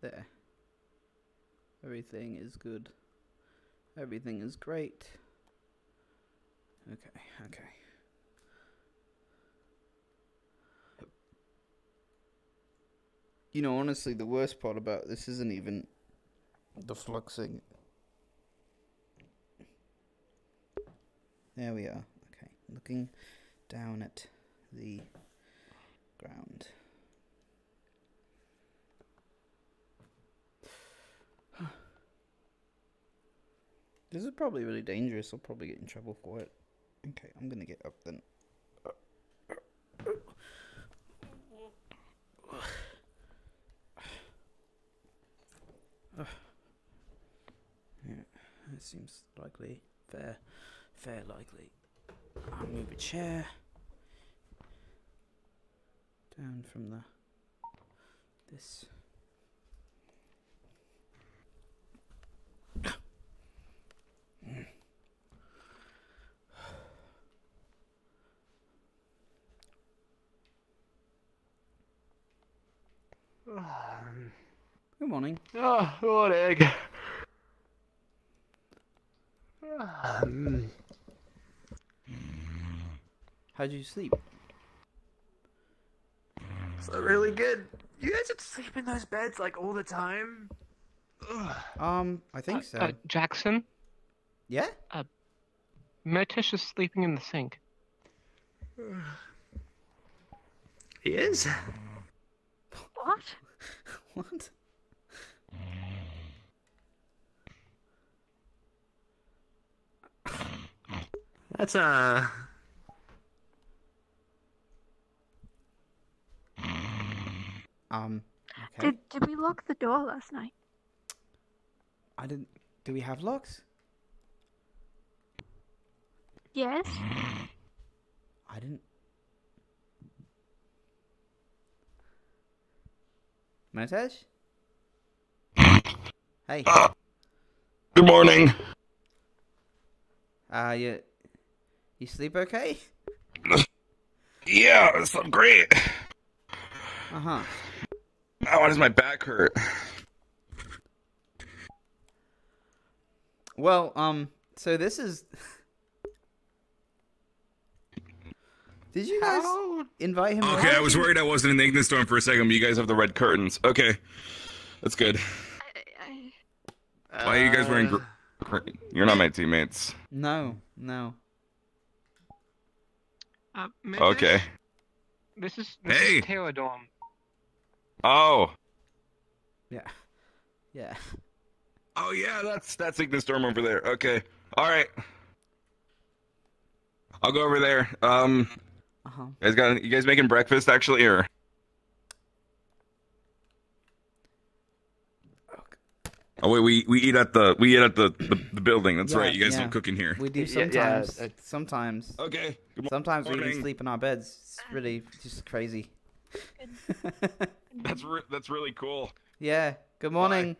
There. Everything is good. Everything is great. Okay, okay. You know, honestly, the worst part about this isn't even the fluxing. There we are. Okay, looking down at the ground. This is probably really dangerous. I'll probably get in trouble for it. Okay, I'm gonna get up then. Yeah, it seems likely. Fair, fair likely. I'll move a chair down from the this. Good morning. Oh, what egg. Um, How'd you sleep? so really good. You guys just sleep in those beds like all the time? Ugh. Um, I think Uh, so. uh, Jackson, yeah? Metish is sleeping in the sink. He is? What? What? That's uh Um, okay. Did did we lock the door last night? I didn't. Do we have locks? Yes. I didn't. Montage? hey. Good morning. Uh, you. You sleep okay? Yeah, it's so great. Uh huh. Now why does my back hurt? Well, um, so this is. Did you guys invite him? Okay, I was worried I wasn't in the Ignis dorm for a second, but you guys have the red curtains. Okay, that's good. I, Why are you guys wearing? Gr- gr- You're not my teammates. No, no. Uh, Okay. This is this Hey. is Taylor Dorm. Oh. Yeah. Yeah. Oh yeah, that's that's Ignis dorm over there. Okay. All right. I'll go over there. Um, Uh huh. you guys got you guys making breakfast actually, or? Oh wait, we we eat at the we eat at the the, the building. That's Yeah, right. You guys yeah. don't cook in here. We do Yeah, yeah, sometimes. sometimes. Okay. Good mo- Sometimes we even sleep in our beds. It's really just crazy. That's re- that's really cool. yeah. Good morning.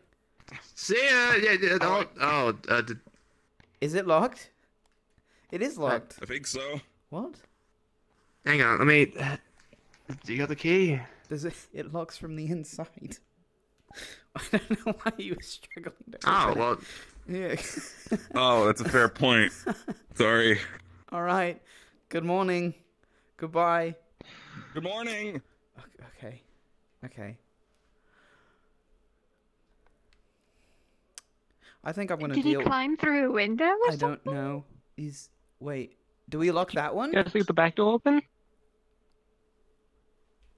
See ya. Yeah, yeah, oh, oh uh, did, Is it locked? It is locked. I think so. What? Hang on, let me uh, Do you got the key? Does it? It locks from the inside. I don't know why you were struggling. To Oh, open it. well, Yeah. Oh, that's a fair point. Sorry. All right. Good morning. Goodbye. Good morning. Ok- Okay. Okay. I think I'm gonna did he climb through a window or I something? don't know. He's wait. Do we lock that one? You guys leave the back door open?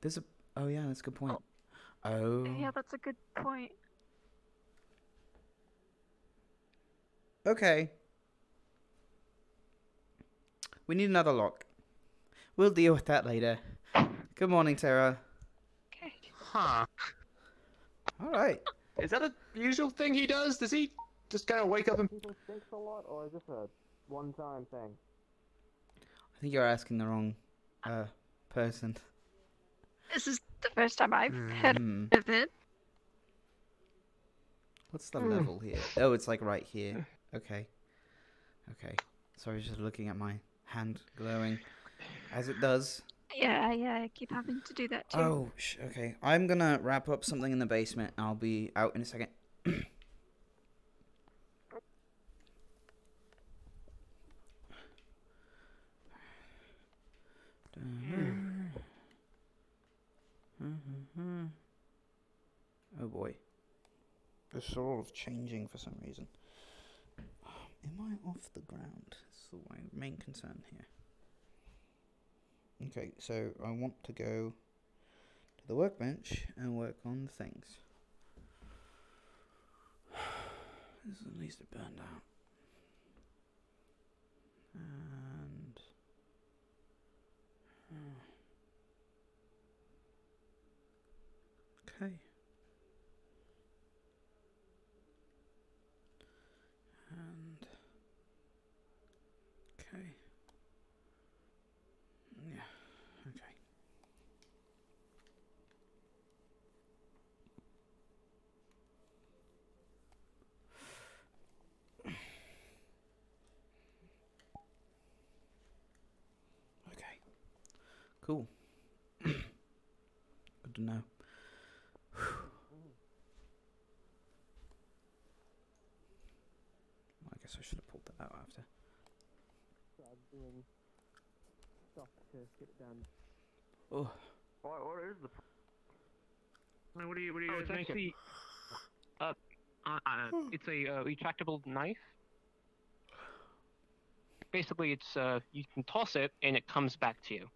There's a. Oh yeah, that's a good point. Oh. Yeah, that's a good point. Okay. We need another lock. We'll deal with that later. Good morning, Tara. Okay. huh. All right. Is that a usual thing he does? Does he just kind of wake up in people's stinks a lot, or is this a one-time thing? I think you're asking the wrong uh person. This is the first time I've heard Hmm. of it. What's the Hmm. level here? Oh, it's like right here. Okay. Okay. Sorry, just looking at my hand glowing. As it does. Yeah, yeah, I keep having to do that too. Oh, sh- okay. I'm gonna wrap up something in the basement. I'll be out in a second. Oh boy. It's sort of changing for some reason. Am I off the ground? That's my main concern here. Okay, so I want to go to the workbench and work on things. This is at least it burned out. And okay. And okay. Yeah. Okay. Okay. Cool. Good to know. I guess I should have pulled that out after. So I'm doing stuff to get it done. Oh, What, what is the? What are you? What are you Oh, guys it's making? actually- Uh, uh, uh, it's a uh, retractable knife. Basically, it's uh, you can toss it and it comes back to you.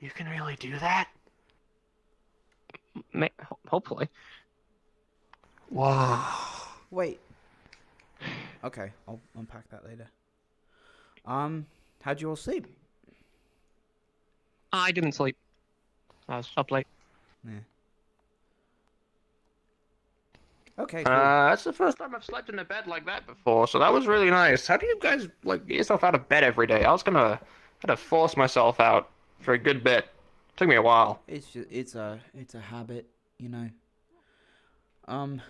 You can really do that? Ma- ho- hopefully. Wow. wait. Okay, I'll unpack that later. Um, how'd you all sleep? I didn't sleep. I was up late. Yeah. Okay, cool. Uh, that's the first time I've slept in a bed like that before, so that was really nice. How do you guys like get yourself out of bed every day? I was gonna had to force myself out for a good bit. Took me a while. It's just it's a it's a habit, you know. Um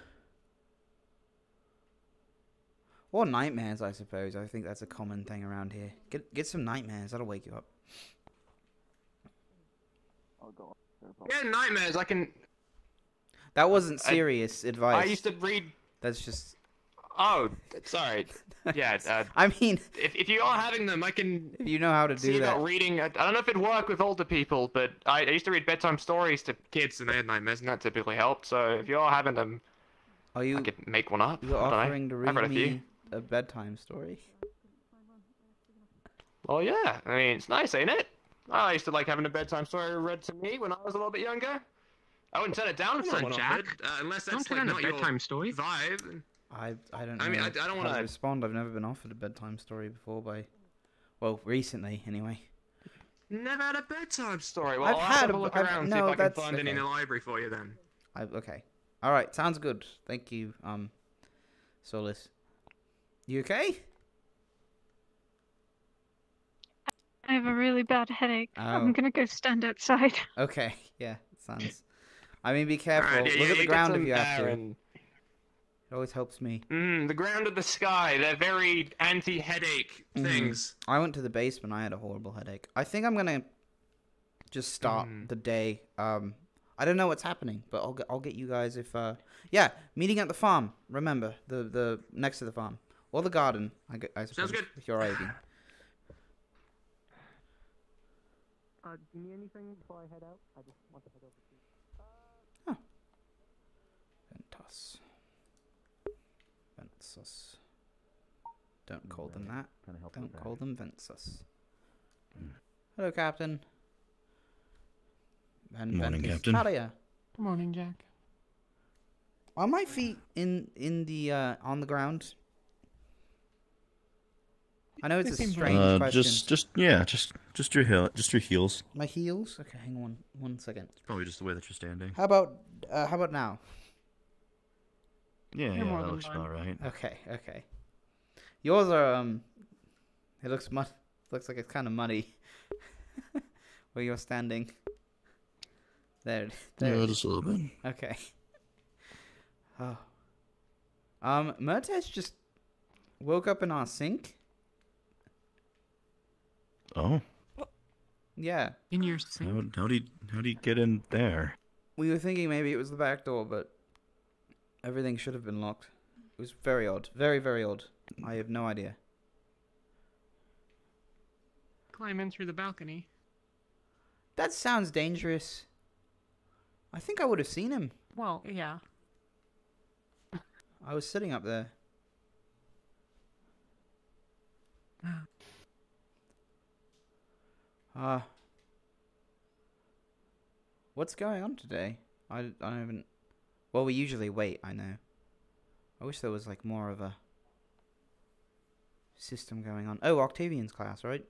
or nightmares, I suppose. I think that's a common thing around here. Get get some nightmares, that'll wake you up. Oh god. Yeah, nightmares. I can. That wasn't I- serious advice. I used to read. That's just Oh, sorry. Yeah. Uh, I mean, if if you are having them, I can if you know how to do that. about reading. I, I don't know if it'd work with older people, but I, I used to read bedtime stories to kids, and they had nightmares, and that typically helped. So if you are having them, Are you I could make one up. you're I don't know. offering to read read a me a bedtime story? Well, yeah. I mean, it's nice, ain't it? I used to like having a bedtime story read to me when I was a little bit younger. I wouldn't turn it down if Come on, someone Jack. offered, uh, unless Don't that's like on a not your bedtime story. vibe. I I don't know. I mean, I- I don't wanna- respond. I've never been offered a bedtime story before by well, recently anyway. Never had a bedtime story. Well, I've I'll have to had have a a- look I've- around see if I can that's find any in the library for you then. I okay. All right, sounds good. Thank you, um, Solus. You okay? I have a really bad headache. Oh. I'm gonna go stand outside. Okay, yeah, sounds. I mean, be careful. Alright, yeah, Look yeah, at the ground if you have to. And- It always helps me. Mm, the ground and the sky, they're very anti-headache Mhm. things. I went to the basement. I had a horrible headache. I think I'm gonna just start Mm. the day. Um, I don't know what's happening, but I'll get I'll get you guys if uh yeah meeting at the farm. Remember the the next to the farm or the garden. I, gu- I suppose good. if you're Ivy. Uh, do you need anything before I head out? I just want to head over to Ventus. Ventus. Don't call them that. Don't call them Ventus. Hello, Captain. Ven- Morning, Ventus Captain. Talia. Good morning, Jack. Are my feet in in the uh on the ground? I know it's They a seem strange Uh, question. just, just yeah, just, just your heel, just your heels. My heels. Okay, hang on one second. It's probably just the way that you're standing. How about uh, how about now? Yeah, yeah, that looks fine. about right. Okay, okay. Yours are um. It looks mud. Looks like it's kind of muddy. Where you're standing. There. There. Yeah, just a little bit. Okay. Oh. Um, Mertes just woke up in our sink. Oh, Yeah. In your sink. How how do you how do you get in there? We were thinking maybe it was the back door, but everything should have been locked. It was very odd. Very, very odd. I have no idea. Climb in through the balcony. That sounds dangerous. I think I would have seen him. Well, yeah. I was sitting up there. Ah. what's going on today? I, I don't even. Well, we usually wait, I know. I wish there was like more of a system going on. Oh, Octavian's class, right?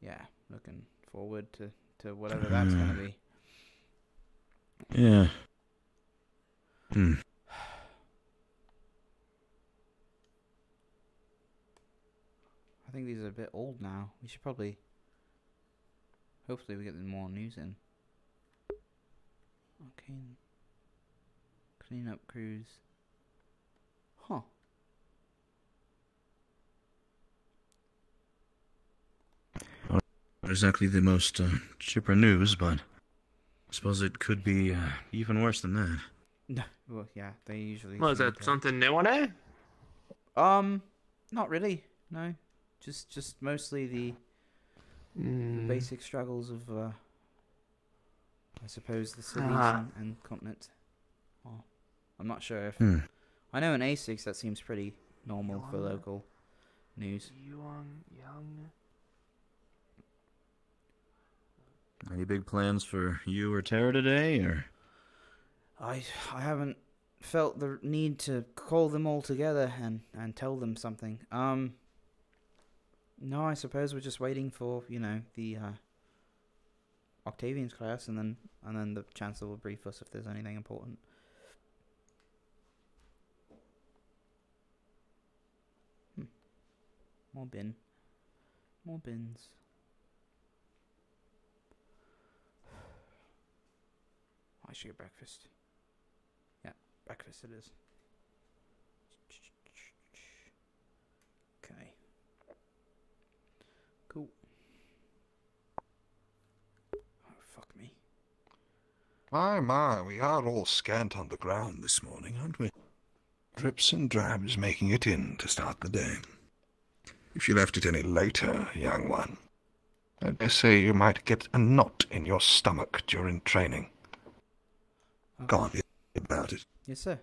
Yeah, looking forward to, to whatever that's gonna be. Yeah. Hmm. I think these are a bit old now. We should probably. Hopefully, we get more news in. Okay. Clean up crews. Huh. Not exactly the most uh, chipper news, but I suppose it could be uh, even worse than that. No. Well, yeah, they usually. Was seem that to- something new on it? Um, not really. No, just just mostly the, the Mm. basic struggles of, uh, I suppose, the cities Ah. and, and continent. Well, I'm not sure if Hmm. I know in A6 that seems pretty normal for local news. Young, young. Any big plans for you or Tara today, or? I I haven't felt the need to call them all together and and tell them something. Um. No, I suppose we're just waiting for you know the uh, Octavian's class, and then and then the chancellor will brief us if there's anything important. Hmm. More bin. More bins. I should get breakfast. Yeah, breakfast it is. Okay. Cool. Oh, fuck me. My, my, we are all scant on the ground this morning, aren't we? Drips and drabs making it in to start the day. If you left it any later, young one, I dare say you might get a knot in your stomach during training. Oh, Go on, be about it. Yes, sir.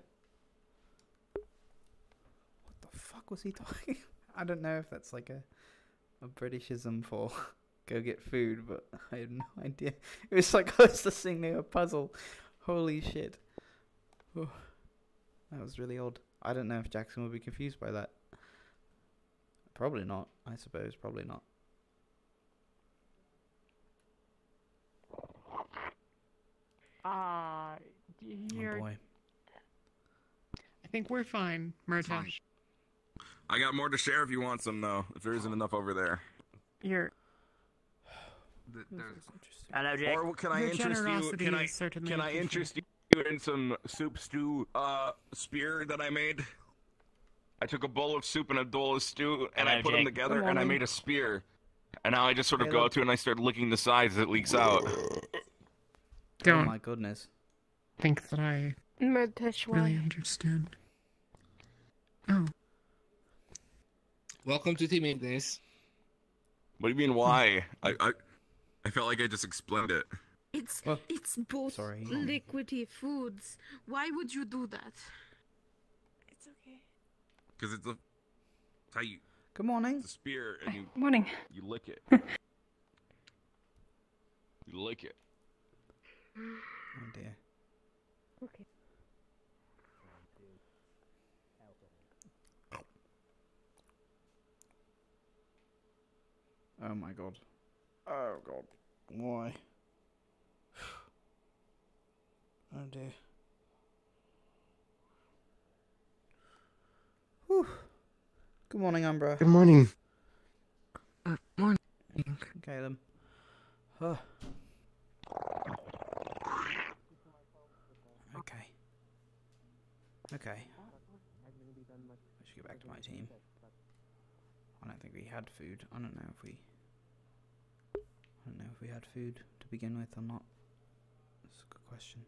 What the fuck was he talking? I don't know if that's like a a Britishism for go get food, but I had no idea. It was like I was listening to a puzzle. Holy shit. Oh, that was really odd. I don't know if Jackson would be confused by that. Probably not, I suppose. Probably not. Uh, Oh you're, boy. I think we're fine, Murtash. I got more to share if you want some, though. If there isn't enough over there. Your This is interesting. Hello, Jake. Or can I Your interest you? generosity Can I is certainly can I interest you in some soup stew uh spear that I made? I took a bowl of soup and a bowl of stew, and I Hello, put them together, and I made a spear. And now I just sort of go Caleb. to it and I start licking the sides as it leaks out. Oh don't my goodness. think that I Murtish really understand. Oh, Welcome to Team Days. What do you mean? Why? I I, I felt like I just explained it. It's Well, it's both sorry. Um, liquidy foods. Why would you do that? It's okay. Because it's a it's how you Good morning. it's a spear and you Morning. you lick it. you lick it. Oh dear. Okay. Oh my god. Oh god. Why? Oh dear. Whew. Good morning, Umbra. Good morning. uh, morning. Caleb. Huh. Okay. Okay. I should get back to my team. I don't think we had food. I don't know if we. I don't know if we had food to begin with or not. That's a good question.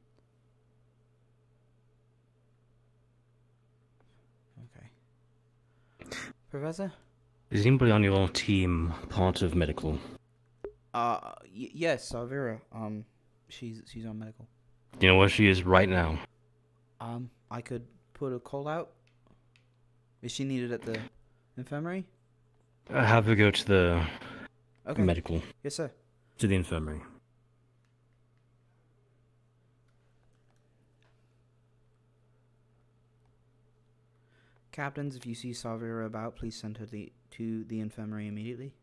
Okay. Professor? Is anybody on your team part of medical? Uh, y- yes, Savira. Um, she's she's on medical. Do you know where she is right now? Um, I could put a call out. Is she needed at the infirmary? Uh, have her go to the Okay. medical. Yes, sir. To the infirmary. Captains, if you see Savira about, please send her the, to the infirmary immediately.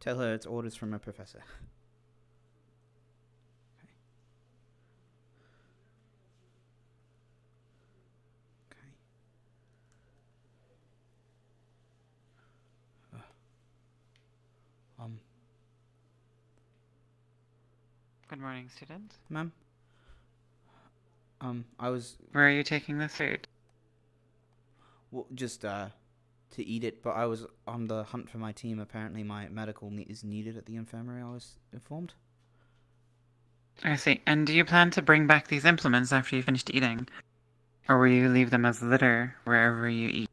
Tell her it's orders from a professor. Okay. Okay. Uh, um, Good morning, students. ma'am. Um, I was Where are you taking the food? well, just uh to eat it, but I was on the hunt for my team. Apparently, my medical ne- is needed at the infirmary. I was informed. I see. And do you plan to bring back these implements after you finished eating? Or will you leave them as litter wherever you eat?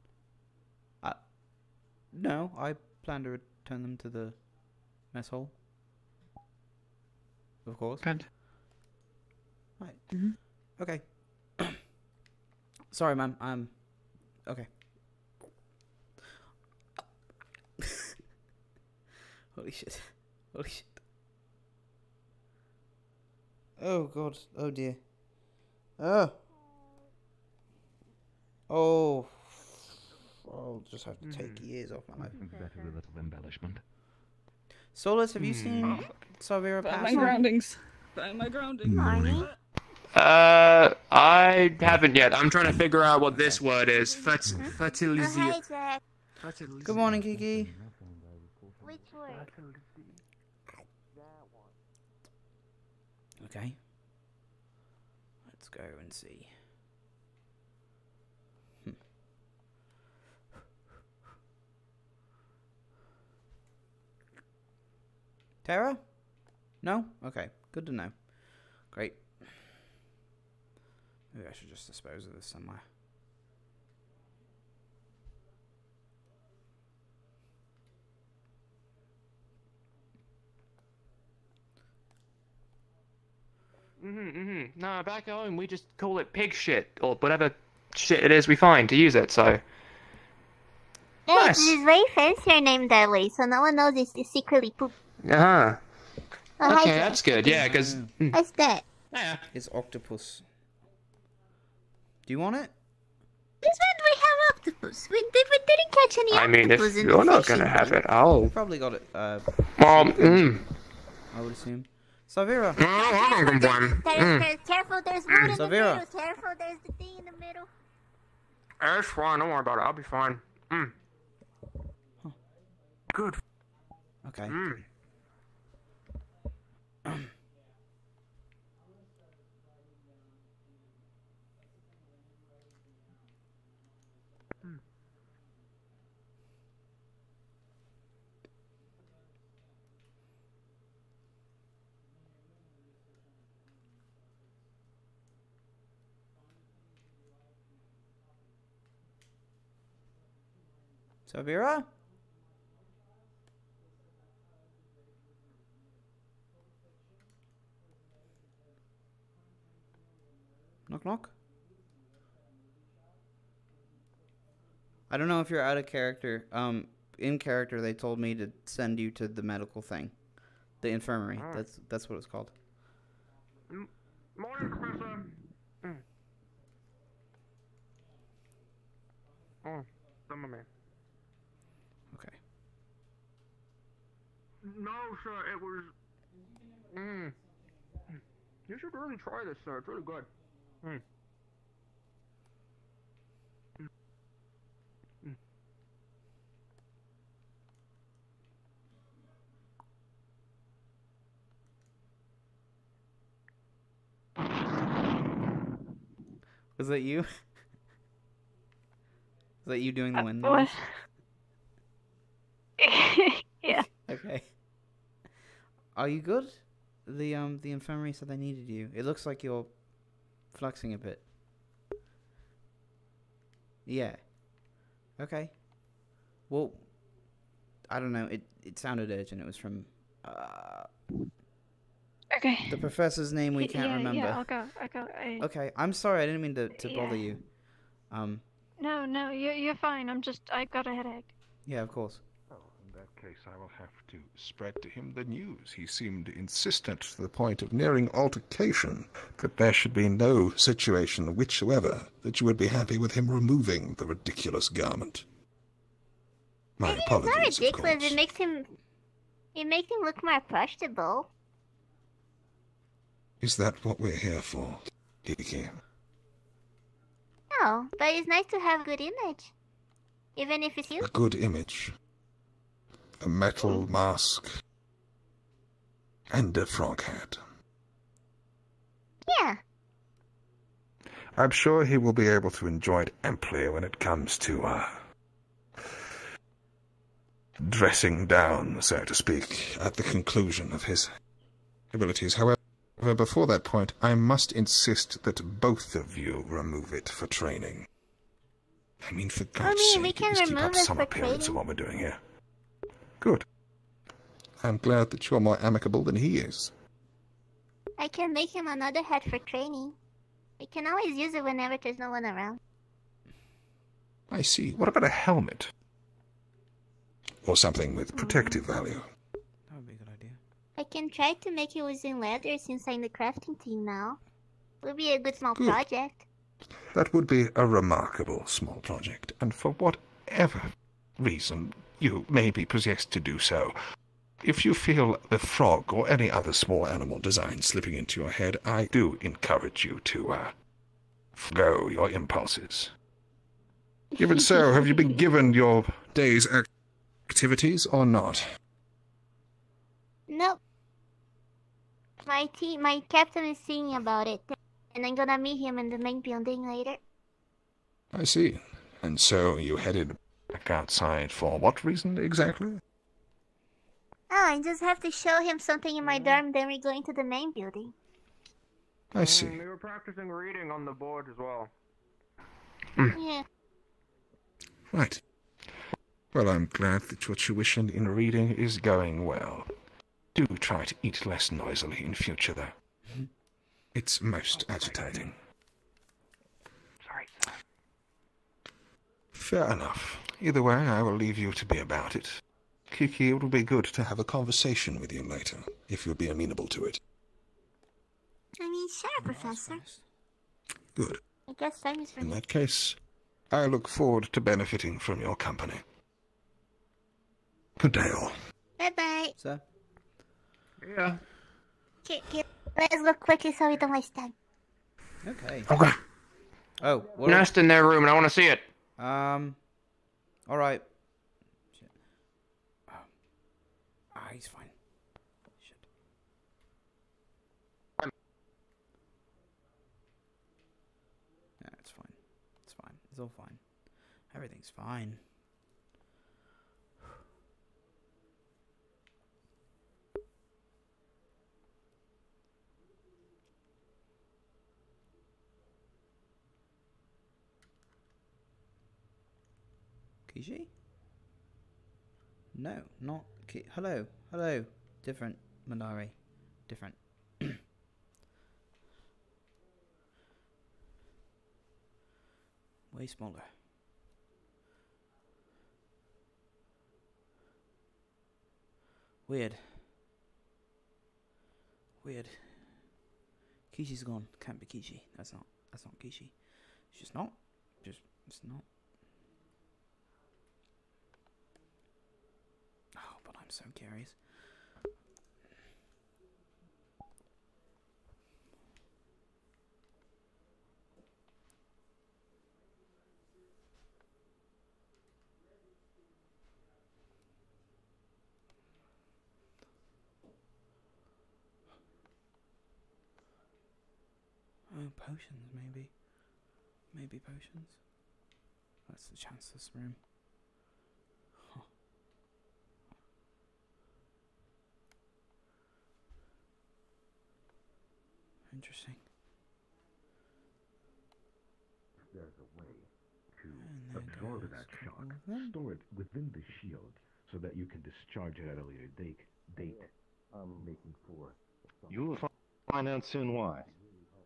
No, I plan to return them to the mess hall. Of course. Good. Right. Mhm. Okay. Sorry, ma'am. Um. Okay. Holy shit. Holy shit. Oh god. Oh dear. Oh. Oh. I'll just have to take years off my life. Better with a little embellishment. Solus, have you hmm. seen Savira Find pass? my groundings. Find my groundings. Uh, I haven't yet. I'm trying to figure out what this word is. Fert- uh-huh. fertilizia. Jack. Good morning, Kiki. Which word? Okay. Let's go and see. Tara? No? Okay. Good to know. Great. Maybe I should just dispose of this somewhere. Mm-hmm, mm-hmm. No, back home we just call it pig shit or whatever shit it is we find to use it. So Yeah, Nice. it's very fancy named that way, so no one knows it's, it's secretly poop. Uh huh. Oh, Okay, Jack. that's good. Yeah, because What's that? yeah. It's octopus. Do you want it? This one we have octopus. We, did, we didn't catch any I mean, if octopus in you're the not fishing gonna have it, I'll. We probably got it. Uh, Well, mm. I would assume. Savira. No, I don't complain. There's, Mm. there's, careful, there's wood in the Savira. middle. Careful, there's the thing in the middle. That's fine. Don't worry about it. I'll be fine. Mm. Good. Okay. Mm. Knock knock. I don't know if you're out of character. Um, in character, they told me to send you to the medical thing, the infirmary. Ah. That's that's what it's called. Morning, Professor. Mm. Oh, some of me. Okay. No, sir. It was. Mm. You should really try this, sir. It's really good. Mm. Was that you? Was that you doing the Uh, wind what? noise? yeah. Okay. Are you good? The um the infirmary said they needed you. It looks like you're flexing a bit. Yeah. Okay. Well, I don't know. It it sounded urgent. It was from uh, Okay. the professor's name we can't yeah, remember. Yeah, I'll go. I'll go. I, Okay, I'm sorry. I didn't mean to, to bother you. Um, No, no, you're you're fine. I'm just I've got a headache. yeah, of course. Case, I will have to spread to him the news. He seemed insistent to the point of nearing altercation that there should be no situation whichsoever that you would be happy with him removing the ridiculous garment. My It's apologies, not ridiculous. It makes him. It makes him look more approachable. Is that what we're here for, Kiki? No, but it's nice to have a good image, even if it's you. A good image. A metal mask. And a frog hat. Yeah. I'm sure he will be able to enjoy it amply when it comes to, uh, dressing down, so to speak, at the conclusion of his abilities. However, before that point, I must insist that both of you remove it for training. I mean, for God's I mean, we sake, can you must keep remove up some appearance of what we're doing here. Good. I'm glad that you're more amicable than he is. I can make him another hat for training. We can always use it whenever there's no one around. I see. What about a helmet? Or something with mm. protective value? That would be a good idea. I can try to make it using leather since I'm the crafting team now. It would be a good small Good. project. That would be a remarkable small project, and for whatever reason you may be possessed to do so, if you feel the frog or any other small animal design slipping into your head, I do encourage you to, uh, flow your impulses. Even so, have you been given your day's ac- activities or not? Nope. My team, my captain is seeing about it, and I'm gonna meet him in the main building later. I see. And so you headed back outside for what reason exactly? Oh, I just have to show him something in my mm. dorm, then we go into the main building. I mm, see. We were practicing reading on the board as well. Mm. Yeah. Right. Well, I'm glad that your tuition in reading is going well. Do try to eat less noisily in future, though. Mm-hmm. It's most agitating. Sorry. Fair enough. Either way, I will leave you to be about it. Kiki, it will be good to have a conversation with you later, if you'll be amenable to it. I mean, sure, Professor. Good. I guess time is for In me. that case, I look forward to benefiting from your company. Good day, all. Bye bye. Sir? Yeah. Okay, okay. Let's look quickly so we don't waste time. Okay. Okay. Oh, what? Nest in their room, and I want to see it. Um. All right. Shit. Oh. Ah, he's fine. Shit. Yeah, it's fine. It's fine. It's all fine. Everything's fine. Kishi? No, not Ki- Hello, hello. Different Minari. Different. Way smaller. Weird. Weird. Kishi's gone. Can't be Kishi. That's not. That's not Kishi. Just not. Just. It's not. Oh, but I'm so curious. Oh, potions, maybe. Maybe potions. That's the chance this room. Interesting. There's a way to absorb that shock, couple store it within the shield, so that you can discharge it at a later date. Date. Um, making for. You will find out soon why.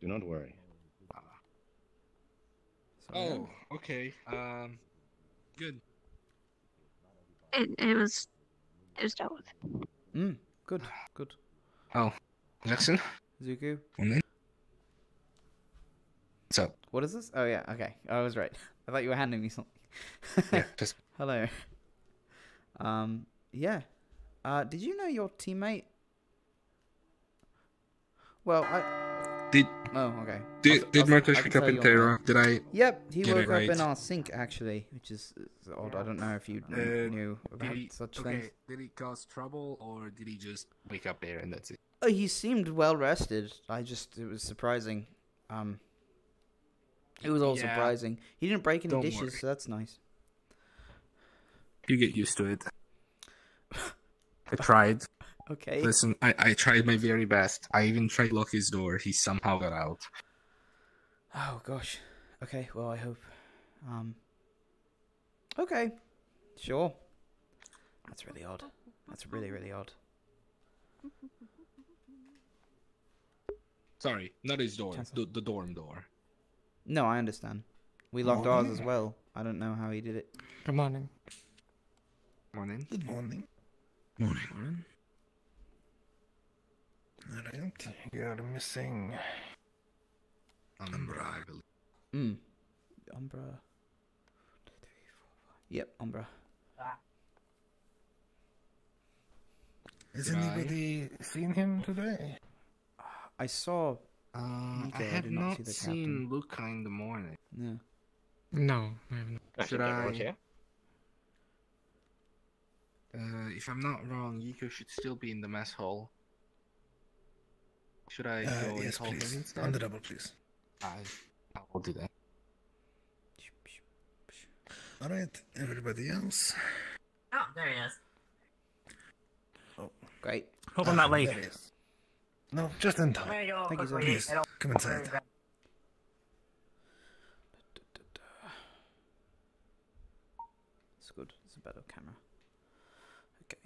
Do not worry. Oh, okay. Um, good. It, it was. It was dealt with. Mm, good, good. Oh, Jackson. In. What's up? What is this? Oh yeah, okay. I was right. I thought you were handing me something. Yeah, just Hello. Um, yeah. Uh, did you know your teammate? Well, I. Did Oh, okay. did I'll- did I'll- Marcus wake up in Terra? Did I? Yep, he woke right? up in our sink actually, which is, is odd. I don't know if you Uh, knew about he, such okay, things. did he cause trouble or did he just wake up there and that's it? Oh, he seemed well rested. I just it was surprising. Um, it was all Yeah. surprising. He didn't break any Don't dishes, worry. so that's nice. You get used to it. I tried. Okay. Listen, I, I tried my very best. I even tried lock his door. He somehow got out. Oh gosh. Okay. Well, I hope. Um. Okay. Sure. That's really odd. That's really really odd. Sorry, not his door. The, the dorm door. No, I understand. We locked ours as well. I don't know how he did it. Good morning. Morning. Good morning. Morning. Morning. Alright, you're missing Umbra, I believe. Hmm. Umbra. Yep, Umbra. Has anybody seen him today? I saw. Uh, Nico, I I have did not not see the seen captain. Luca in the morning. Yeah. No, I haven't. Should I? Uh, if I'm not wrong, Yiko should still be in the mess hall. Should I Uh, go and yes, call please. him instead? On the double, please. I, I'll do that. Alright, everybody else. Oh, there he is. Oh, Great. Hope I'm not Ah, late. There he is. No, just in time. go Thank you, sir. quickly. Please, come inside. It's good. It's a better camera. Okay.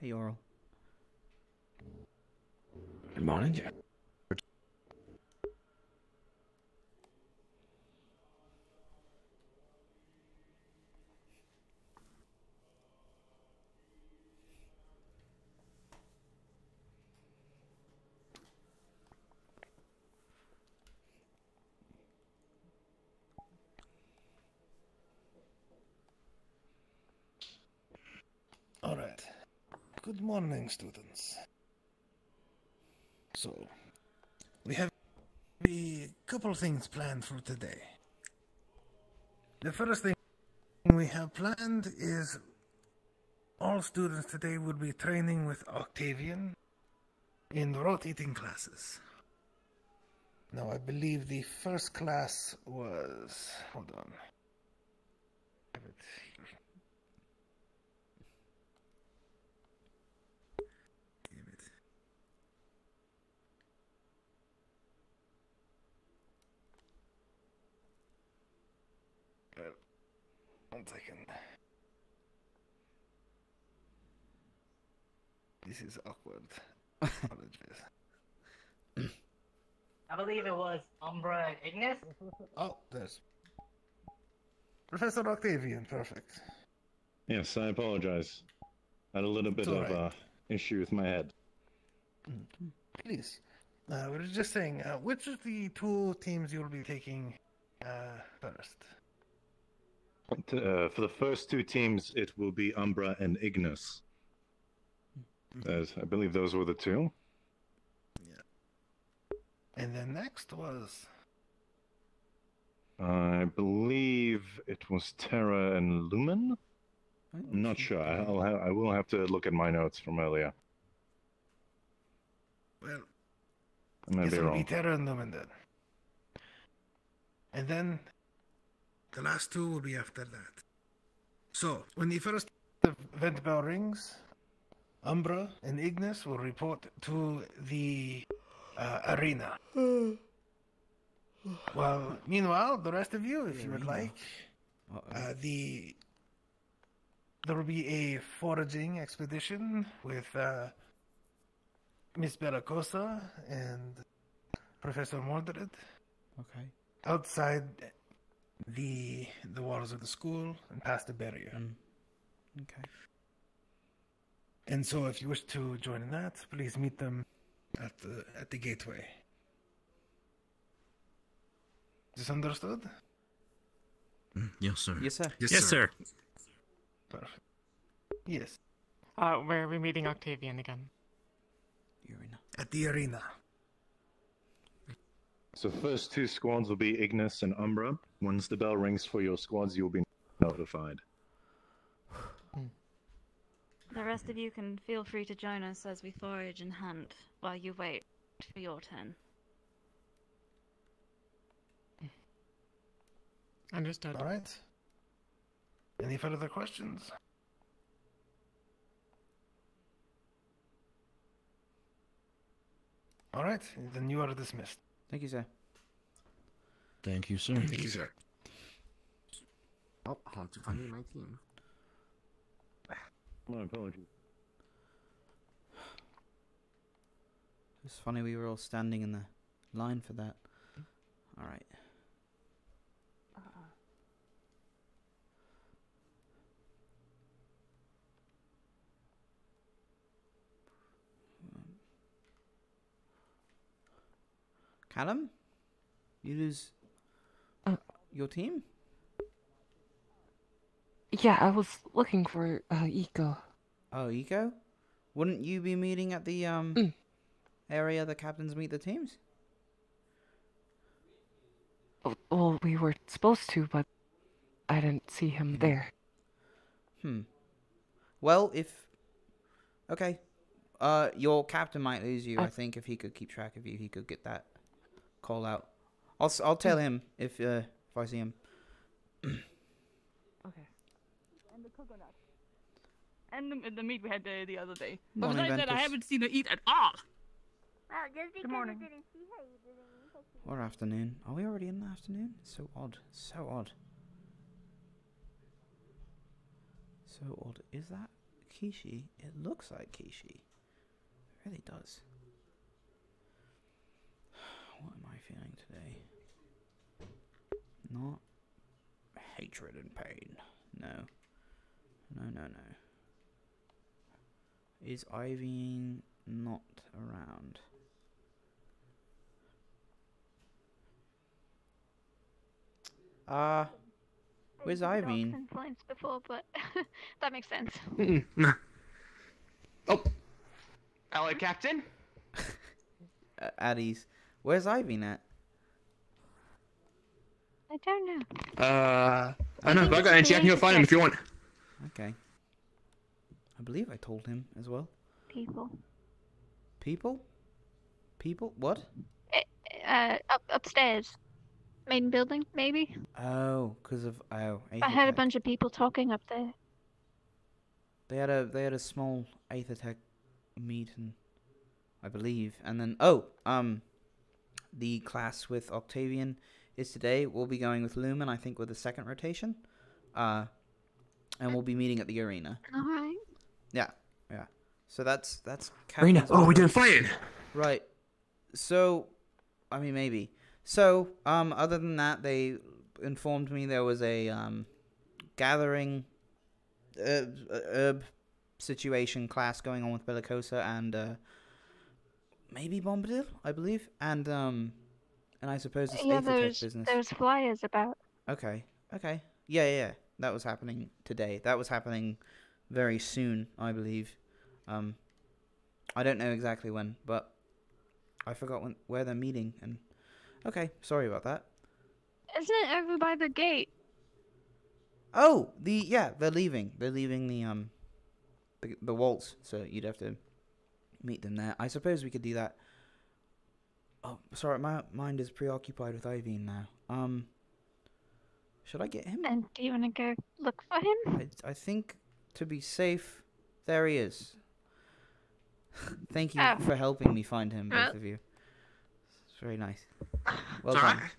Hey, Oral. Good morning, Jack. Alright. Good morning, students. So, we have a couple things planned for today. The first thing we have planned is all students today will be training with Octavian in rotating classes. Now, I believe the first class was. Hold on. Have it here. Damn it. Well, one second. This is awkward. Apologies. I believe it was Umbra and Ignis. Oh, there's Professor Octavian. Perfect. Yes, I apologize. I had a little bit It's all of right. uh, issue with my head. Please. Uh, we we're just saying, uh, which of the two teams you'll be taking uh, first? Uh, for the first two teams, it will be Umbra and Ignis. As I believe those were the two. Yeah. And then next was I believe it was Terra and Lumen. I'm not sure. I'll ha- I will have to look at my notes from earlier. well, I may Yes, be it will be wrong. Terra and Lumen then. And then the last two will be after that. So, when the first event bell rings, Umbra and Ignis will report to the uh, arena. Well, meanwhile, the rest of you, if you would like, uh, the there will be a foraging expedition with uh, Miss Bellacosa and Professor Mordred Okay. outside the the walls of the school and past the barrier. Okay. And so, if you wish to join in that, please meet them at the at the gateway. Is this understood? Mm, Yes, sir. Yes, sir. Yes, sir. Perfect. Yes, Uh, where are we meeting Octavian again? Arena. at the arena. So first two squads will be Ignis and Umbra. Once the bell rings for your squads, you'll be notified. Hmm. The rest of you can feel free to join us as we forage and hunt while you wait for your turn. Understood. All right. Any further questions? All right, then you are dismissed. Thank you, sir. Thank you, sir. Thank you, sir. Oh, home to finding my team. My apologies. It's funny we were all standing in the line for that. All right. Callum, you lose Uh. your team. Yeah, I was looking for uh, Eco. Oh, Eco? Wouldn't you be meeting at the um Mm. area the captains meet the teams? Oh, Well, we were supposed to, but I didn't see him there. Hmm. Well, if okay, uh, your captain might lose you. I Uh, think if he could keep track of you, he could get that call out. I'll s- I'll tell him if uh if I see him. Okay. And the coconut. And the, the meat we had the, the other day. But Morning, besides that, I haven't seen her eat at all. Well, just because morning. I didn't see her, you didn't mean that Or afternoon. Are we already in the afternoon? So odd. So odd. So odd. Is that Kishi? It looks like Kishi. It really does. What am I feeling today? Not hatred and pain. No. No, no, no. Is Ivy not around? Uh, where's I've used Irene? dogs influence before, but that makes sense. Oh, hello, Captain. Uh, Addie's. Where's Ivy at? I don't know. Uh, I know, but I got energy. I can go find him if you want. Okay. I believe I told him as well. People. People? People? What? Uh, up upstairs, main building, maybe. Oh, because of oh. I heard a bunch of people talking up there. They had a they had a small Aether-Tech meeting, I believe, and then oh um, the class with Octavian is today. We'll be going with Lumen, I think, with the second rotation, uh, and we'll be meeting at the arena. All right. Yeah, yeah. So that's that's. Arena. Oh, we did orders. fighting. Right. So, I mean, maybe. So, um, other than that, they informed me there was a um, gathering, uh, herb situation class going on with Bellicosa and uh, maybe Bombadil, I believe, and um, and I suppose it's yeah, Aethertech there's business. there's flyers about. Okay. Okay. Yeah, yeah, yeah. That was happening today. That was happening very soon, I believe. Um, I don't know exactly when, but I forgot when where they're meeting. And okay, sorry about that. Isn't it over by the gate? Oh, the yeah, they're leaving. They're leaving the um, the, the waltz. So you'd have to meet them there. I suppose we could do that. Oh, sorry, my mind is preoccupied with Ivy now. Um, should I get him? And do you want to go look for him? I, I think to be safe, there he is. Thank you Oh. for helping me find him, both Well- of you. It's very nice. Well It's done. alright.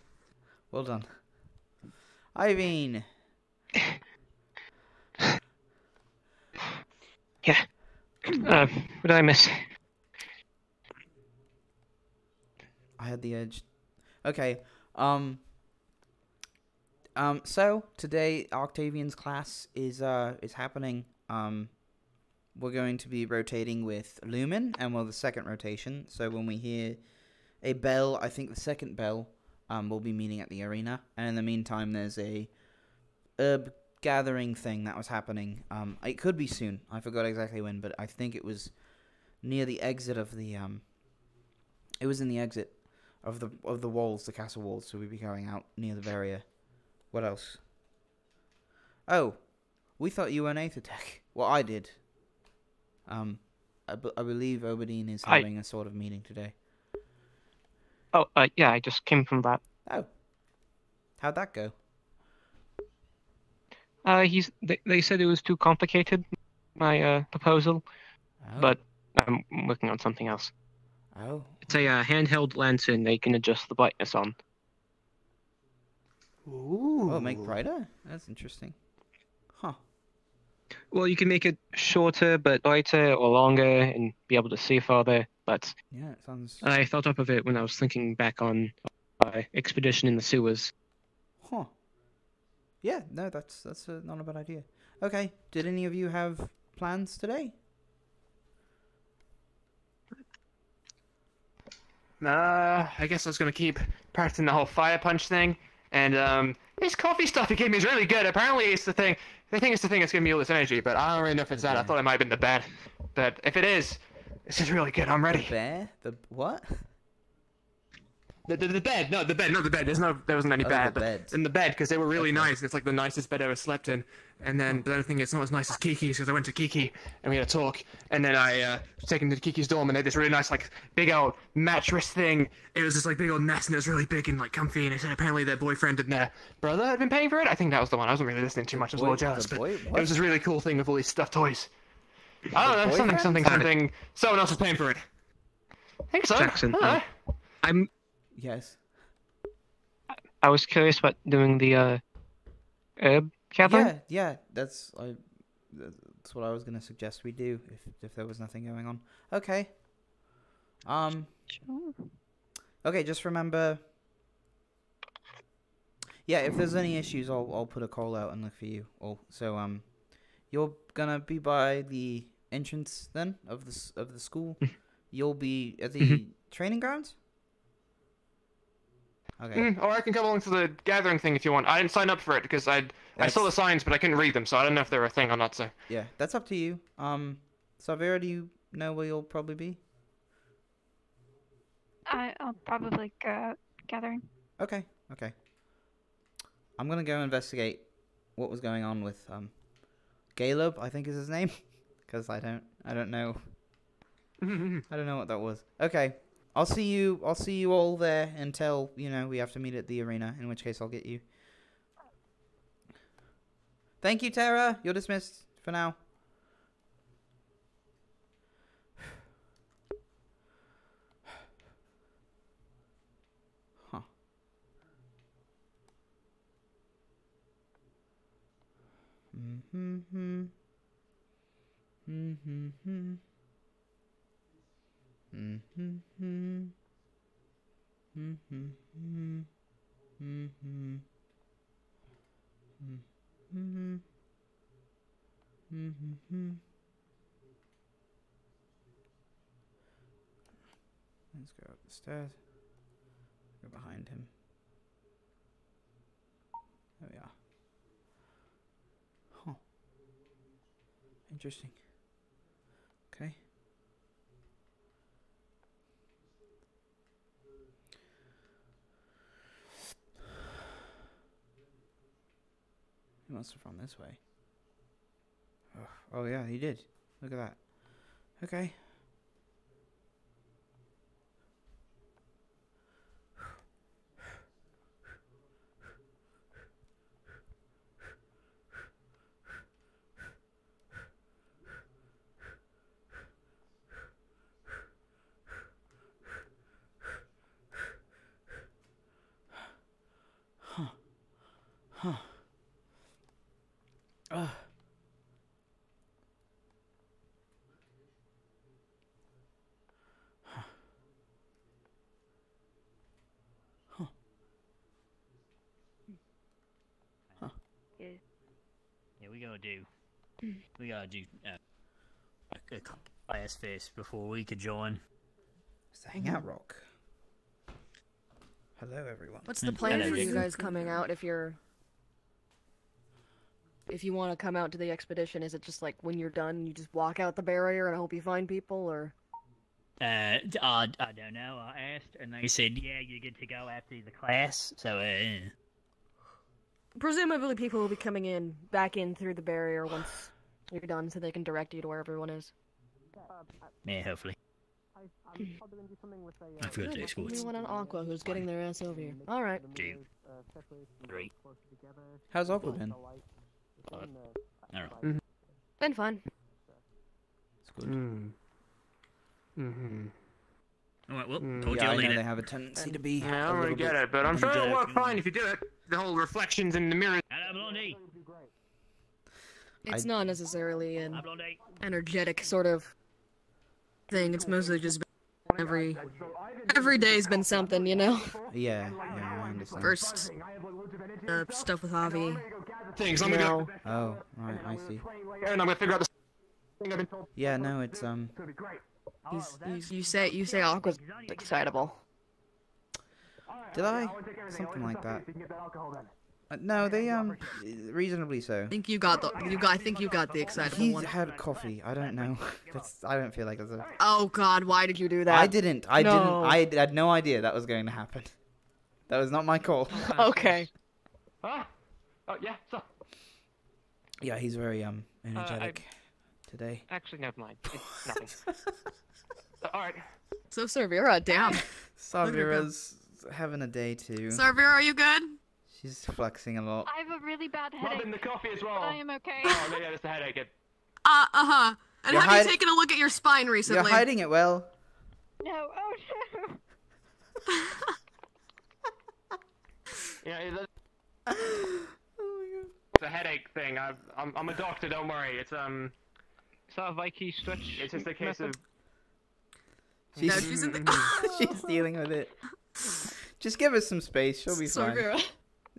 Well done. Irene. Yeah. Uh, what did I miss? I had the edge. Okay. Um. Um. So today, Octavian's class is uh is happening. Um. We're going to be rotating with Lumen, and we're the second rotation. So when we hear a bell, I think the second bell, um, we'll be meeting at the arena. And in the meantime, there's a herb gathering thing that was happening. Um, it could be soon. I forgot exactly when, but I think it was near the exit of the um. It was in the exit of the of the walls, the castle walls. So we'd be going out near the barrier. What else? Oh, we thought you were an Aether-Tech. Well, I did. Um, I, I believe Obadine is having a sort of meeting today. Oh, uh, yeah, I just came from that. Oh, how'd that go? Uh, he's. They, they said it was too complicated, my uh, proposal, Oh. but I'm working on something else. Oh. It's a uh, handheld lantern they can adjust the brightness on. Ooh. Oh, make brighter? That's interesting. Huh. Well, you can make it shorter but brighter or longer and be able to see farther. But Yeah, it sounds. I thought up of it when I was thinking back on uh, expedition in the sewers. Huh. Yeah, no, that's that's uh, not a bad idea. Okay, did any of you have plans today? Uh, I guess I was gonna keep practicing the whole fire punch thing. And um, this coffee stuff he gave me is really good. Apparently, it's the thing. They think it's the thing that's giving me all this energy, but I don't really know if it's that. I thought it might have been the bed. But if it is, this is really good. I'm ready. The bear? The what? The, the, the bed, no, the bed, not the bed. There's no, there wasn't any Oh, bed, the bed. in the bed because they were really nice. It's like the nicest bed I ever slept in. And then the other thing, it's not as nice as Kiki's because I went to Kiki and we had a talk. And then I uh, was taken to Kiki's dorm and they had this really nice like big old mattress thing. It was this like big old nest and it was really big and like comfy. And they said apparently their boyfriend and their brother had been paying for it. I think that was the one. I wasn't really listening too much. I was a little jealous, but it was this really cool thing with all these stuffed toys. I don't know, something, something, something. Someone else was paying for it. I think so. Jackson, I uh, I'm. Yes. I was curious about doing the uh, herb gathering. Yeah, yeah, that's I. That's what I was gonna suggest we do if if there was nothing going on. Okay. Um. Okay, just remember. Yeah, if there's any issues, I'll I'll put a call out and look for you. Oh, so um, you're gonna be by the entrance then of the of the school. You'll be at the Mhm. training grounds. Okay. Mm, or I can come along to the gathering thing if you want. I didn't sign up for it because I I saw the signs, but I couldn't read them, so I don't know if they're a thing or not. So Yeah, that's up to you. Um, Savera, do you know where you'll probably be? I, I'll probably go out gathering. Okay, okay. I'm gonna go investigate what was going on with um, Caleb. I think is his name, because I don't, I don't know, I don't know what that was. Okay, I'll see you. I'll see you all there until you know we have to meet at the arena. In which case, I'll get you. Thank you, Tara. You're dismissed for now. Huh. Mm-hmm. Mm-hmm. Mm-hmm. Mm-hmm. Mm-hmm. Mm-hmm. Mm-hmm. Let's go up the stairs. Go behind him. There we are. Huh. Interesting. He must have run this way. Oh, oh yeah, he did. Look at that. Okay. Huh. Huh. Ugh. Yeah, we gotta do. We gotta do uh, a, a class first before we could join. It's the Hangout Rock. Hello, everyone. What's the plan hello, for you guys coming out if you're if you want to come out to the expedition? Is it just like when you're done, you just walk out the barrier and hope you find people, or Uh, d- I, I don't know. I asked, and they said, "Yeah, you're good to go after the class." So, uh, presumably people will be coming in back in through the barrier once you're done, so they can direct you to where everyone is. yeah, hopefully. I feel Good, like schools. Anyone on Aqua who's getting their ass over here? All right. Two, three. How's Aqua been? All right. Been fun. It's good. Mm. Mm-hmm. All right. Well, Mm. told yeah, you I I'll know lead they it. have a tendency to be. Yeah, I a don't really get it, but I'm sure it'll work fine if you do it. The whole reflections in the mirror. Hello, It's I- not necessarily an energetic sort of thing. It's mostly just every every day's been something, you know. Yeah, yeah, I understand. First, uh, stuff with Javi. Things. I'm you gonna. Oh, right, I see. And I'm gonna figure out the thing I've been told. Yeah, no, it's um. he's, he's, you say you say Aqua's excitable. Did I? Something like that. Uh, no, they um, reasonably so. I think you got the you got. I think you got the excitable He's one. had coffee. I don't know. That's. I don't feel like that's a. Oh God, why did you do that? I didn't. I No. didn't. I had no idea that was going to happen. That was not my call. okay. Huh? Oh yeah. So. Yeah, he's very um I- energetic today. Actually, never mind. It's nothing. All right. So Servira, damn. Savira's having a day too. Servira, are you good? She's flexing a lot. I have a really bad headache. Robin, the coffee as well. I am okay. Oh, no, yeah, it's a headache. It- Uh uh huh. And You're have hide- you taken a look at your spine recently? You're hiding it well. No, oh no. Yeah, it's a, it's a headache thing. I've, I'm, I'm a doctor. Don't worry. It's um. Is that a Viking stretch? It's just a case of. She's, No, she's in the- she's dealing with it. Just give her some space. She'll be fine. Servira.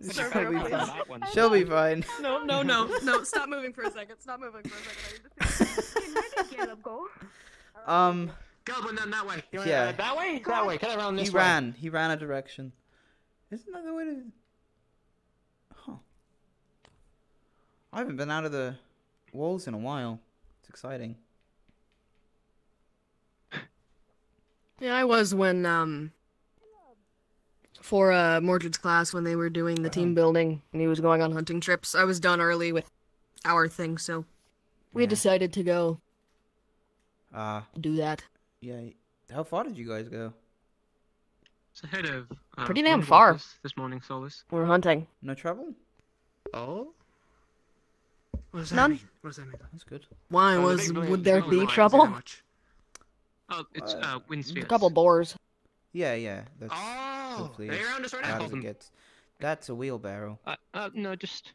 She'll Servira, be fine. She'll be fine. No, no, no, no. Stop moving for a second. Stop moving for a second. I need to Get up, go. Um, Goblin, then that way. You wanna, Yeah. uh, that way. That way. Cut around this he way. ran. He ran a direction. Isn't that the way to? Huh. I haven't been out of the walls in a while. It's exciting. Yeah, I was when um for uh Mordred's class when they were doing the team building and he was going on hunting trips. I was done early with our thing, so we Yeah. decided to go Uh, do that. yeah. How far did you guys go? It's ahead of. Uh, Pretty damn Windwalkers far. This morning, Solus. We're hunting. No trouble? Oh. What does that None. mean? What does that mean? That's good. Why Oh, was would there be mine, trouble? Oh, it's Uh, uh, wind A couple boars. Yeah, yeah. That's Oh, they're as around us right now. gets. That's a wheelbarrow. Uh, uh, no, just.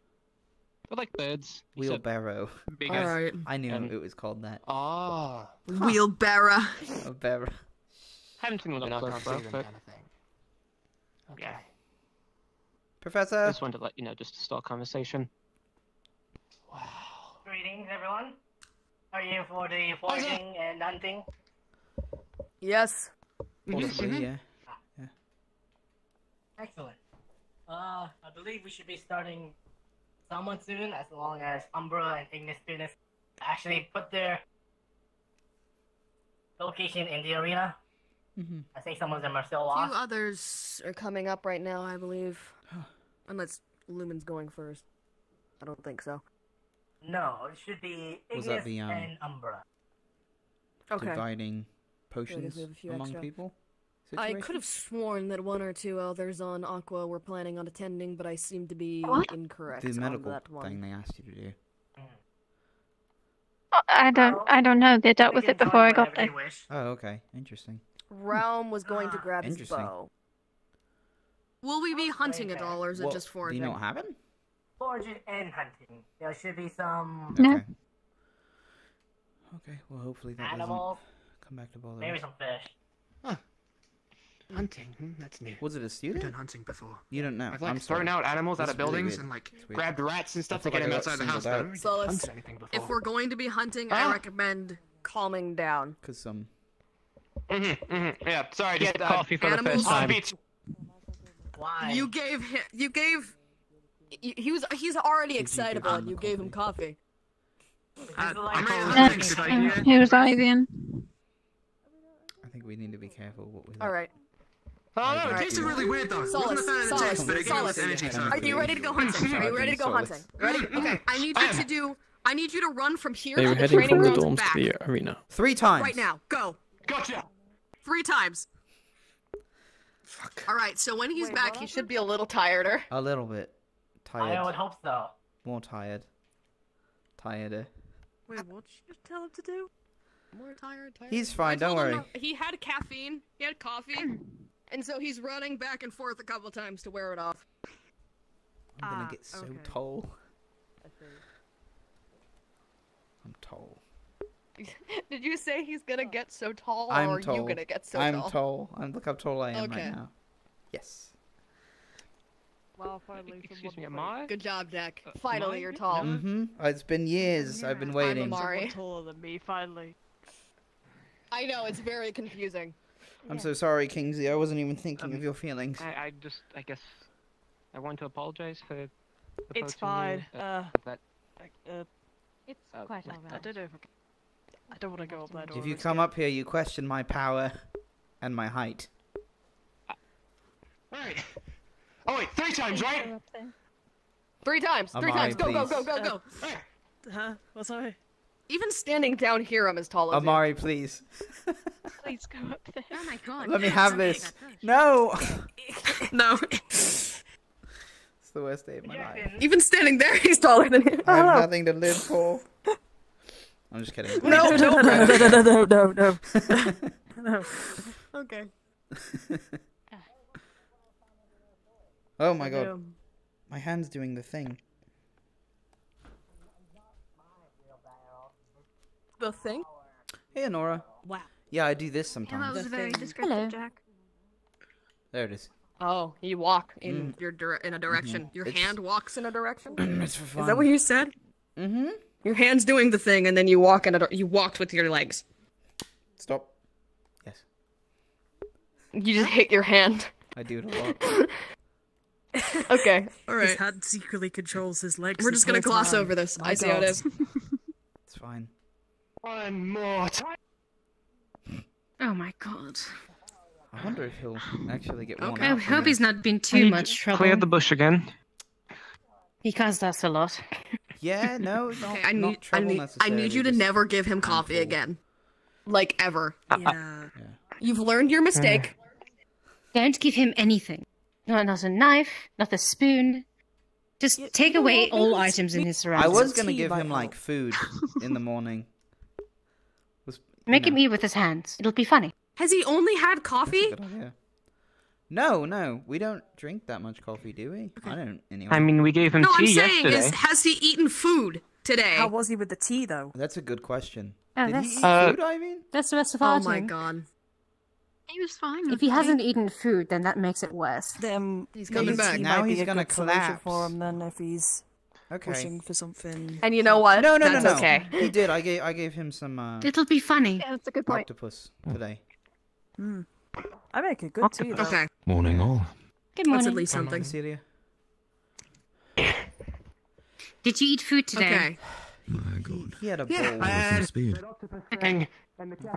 They're like birds. Wheelbarrow. Bigger. Alright. I knew Um, it was called that. Ah. Wheelbarrow. A barrow. Haven't seen one Then I up close, can't though, see them but kind of thing. Okay. Professor. I just wanted to let you know, just to start conversation. Greetings, everyone. Are you for the foraging and hunting? Yes. Possibly, yeah. Excellent. Uh, I believe we should be starting somewhat soon, as long as Umbra and Ignis Finis actually put their location in the arena. Mm-hmm. I think some of them are still A lost. few others are coming up right now, I believe. Unless Lumen's going first. I don't think so. No, it should be Was that the, um, and Umbra. Okay. Dividing potions have a few among extra. people. I could have sworn that one or two others on Aqua were planning on attending, but I seem to be What? incorrect the on medical that one. thing they asked you to do. Oh, I don't. I don't know. They dealt with it before I got there. Oh, okay. Interesting. Realm was going to grab his Interesting. bow. Will we be hunting at all, or is it What- just Do you know what happened? Foraging and hunting. There should be some Okay. Okay. Well, hopefully that doesn't animals, come back to bother maybe us. some fish. Hunting. Hmm, that's new. Was it a I've student? done hunting before. You don't know. I've like I'm thrown sorry. out animals out That's of buildings really and like It's weird. grabbed rats and stuff to feel get like them I got outside the house. singled But out. I've So never let's- hunted anything before. If we're going to be hunting, I Huh? recommend calming down. Cause um. Mm-hmm, mm-hmm. Yeah, sorry. Get Just uh, coffee for the animals- first time. heartbeats. Why? You gave him. You gave. Y- He was. He's already excitable, and you gave him coffee. Uh, I'm ready to Next, hunt things, buddy. here's Ivan. I think we need to be careful what we. All right. Oh no, it Alright. tasted really weird though. Solace, Wasn't a fan of the solace, taste, but it gave us solace. energy. So. Are you ready to go hunting? Are you ready to go hunting? Ready? Mm-hmm. Okay. I need you to do. I need you to run from here They to were the heading training from the dorms back. to the arena. Three times. Right now. Go. Gotcha. Three times. Fuck. All right. So when he's back, he should be a little tireder. A little bit tired. I would hope so. More tired. Tireder. Wait, what did you tell him to do? More tired. tired. He's fine. Don't worry. to- He had caffeine. He had coffee, and so he's running back and forth a couple times to wear it off. I'm gonna Ah, get so okay. tall. I'm tall. Did you say he's gonna get so tall, I'm or tall. are you gonna get so tall? I'm tall? tall. I'm look how tall I am Okay. right now. Yes. Well, finally, Excuse me, someone am I? Good job, Jack. Finally, you're tall. Mm-hmm. It's been years. I've been waiting. Amari. Someone taller than me, finally. I know it's very confusing. I'm so sorry, Kingsley. I wasn't even thinking of your feelings. I, I just, I guess, I want to apologize for. It's fine. You, Uh, that uh, It's Uh, quite like I don't know if I, can... I don't want to go up that door. If you come up here, you question my power and my height. Right. Oh wait, three times, right? Three times. Three Amari, times. Go, please. go, go, go, uh, go. Uh, huh? What's up? Even standing down here, I'm as tall as Amari, you. please. please go up there. Oh my god. Let me have this. No. no. it's the worst day of my life. Even standing there, he's taller than you. I have nothing to live for. I'm just kidding. No, no, no, no, no, no, no, no. Okay. Oh my god. My hand's doing the thing. The thing? Hey, Nora. Wow. Yeah, I do this sometimes. That sometimes. was very descriptive, Hello. Jack. There it is. Oh, you walk in your in a direction. Mhm. Your It's- hand walks in a direction. it's for fun. Is that what you said? Mm-hmm. Your hand's doing the thing, and then you walk in a. You walked with your legs. Stop. Yes. You just hit your hand. I do it a lot. Okay. All His right. hand secretly controls his legs. We're just gonna gloss time. over this. My I see how it God. is. It's fine. One more time. Oh my god. I wonder if he'll actually get worn I out. from hope he's not been too much trouble. Clear the bush again. He caused us a lot. Yeah, no, not, Okay, I not need. I need. I need you to never give him coffee handful. again. Like ever. Yeah. You've learned your mistake. Don't give him anything. No, not a knife, not a spoon. Just take you away what? all Maybe- items in his surroundings. I was gonna give might him like food in the morning. Was you Make him eat with his hands. It'll be funny. Has he only had that's a coffee? good idea. No, no, we don't drink that much coffee, do we? I don't anyway. I mean, we gave him No, I'm saying yesterday. is has he eaten food today? How was he with the tea, though? That's a good question. Oh, Did he eat Uh, food, I mean? That's the rest of our. Oh our my god. He was fine. If he tea. hasn't eaten food, then that makes it worse. Then He's maybe coming back. tea Now might he's be a gonna good collapse. for him then if he's Okay. pushing for something. And you know what? No, no, That's no, no. okay. He did. I gave I gave him some uh, It'll be funny. Yeah, that's a good point. octopus today. Hmm. I make a good tea, though. Okay. Morning all. Good morning. That's at least something. Celia. Did you eat food today? Okay. My god. He had a Yeah, bowl. I had Speed. Okay.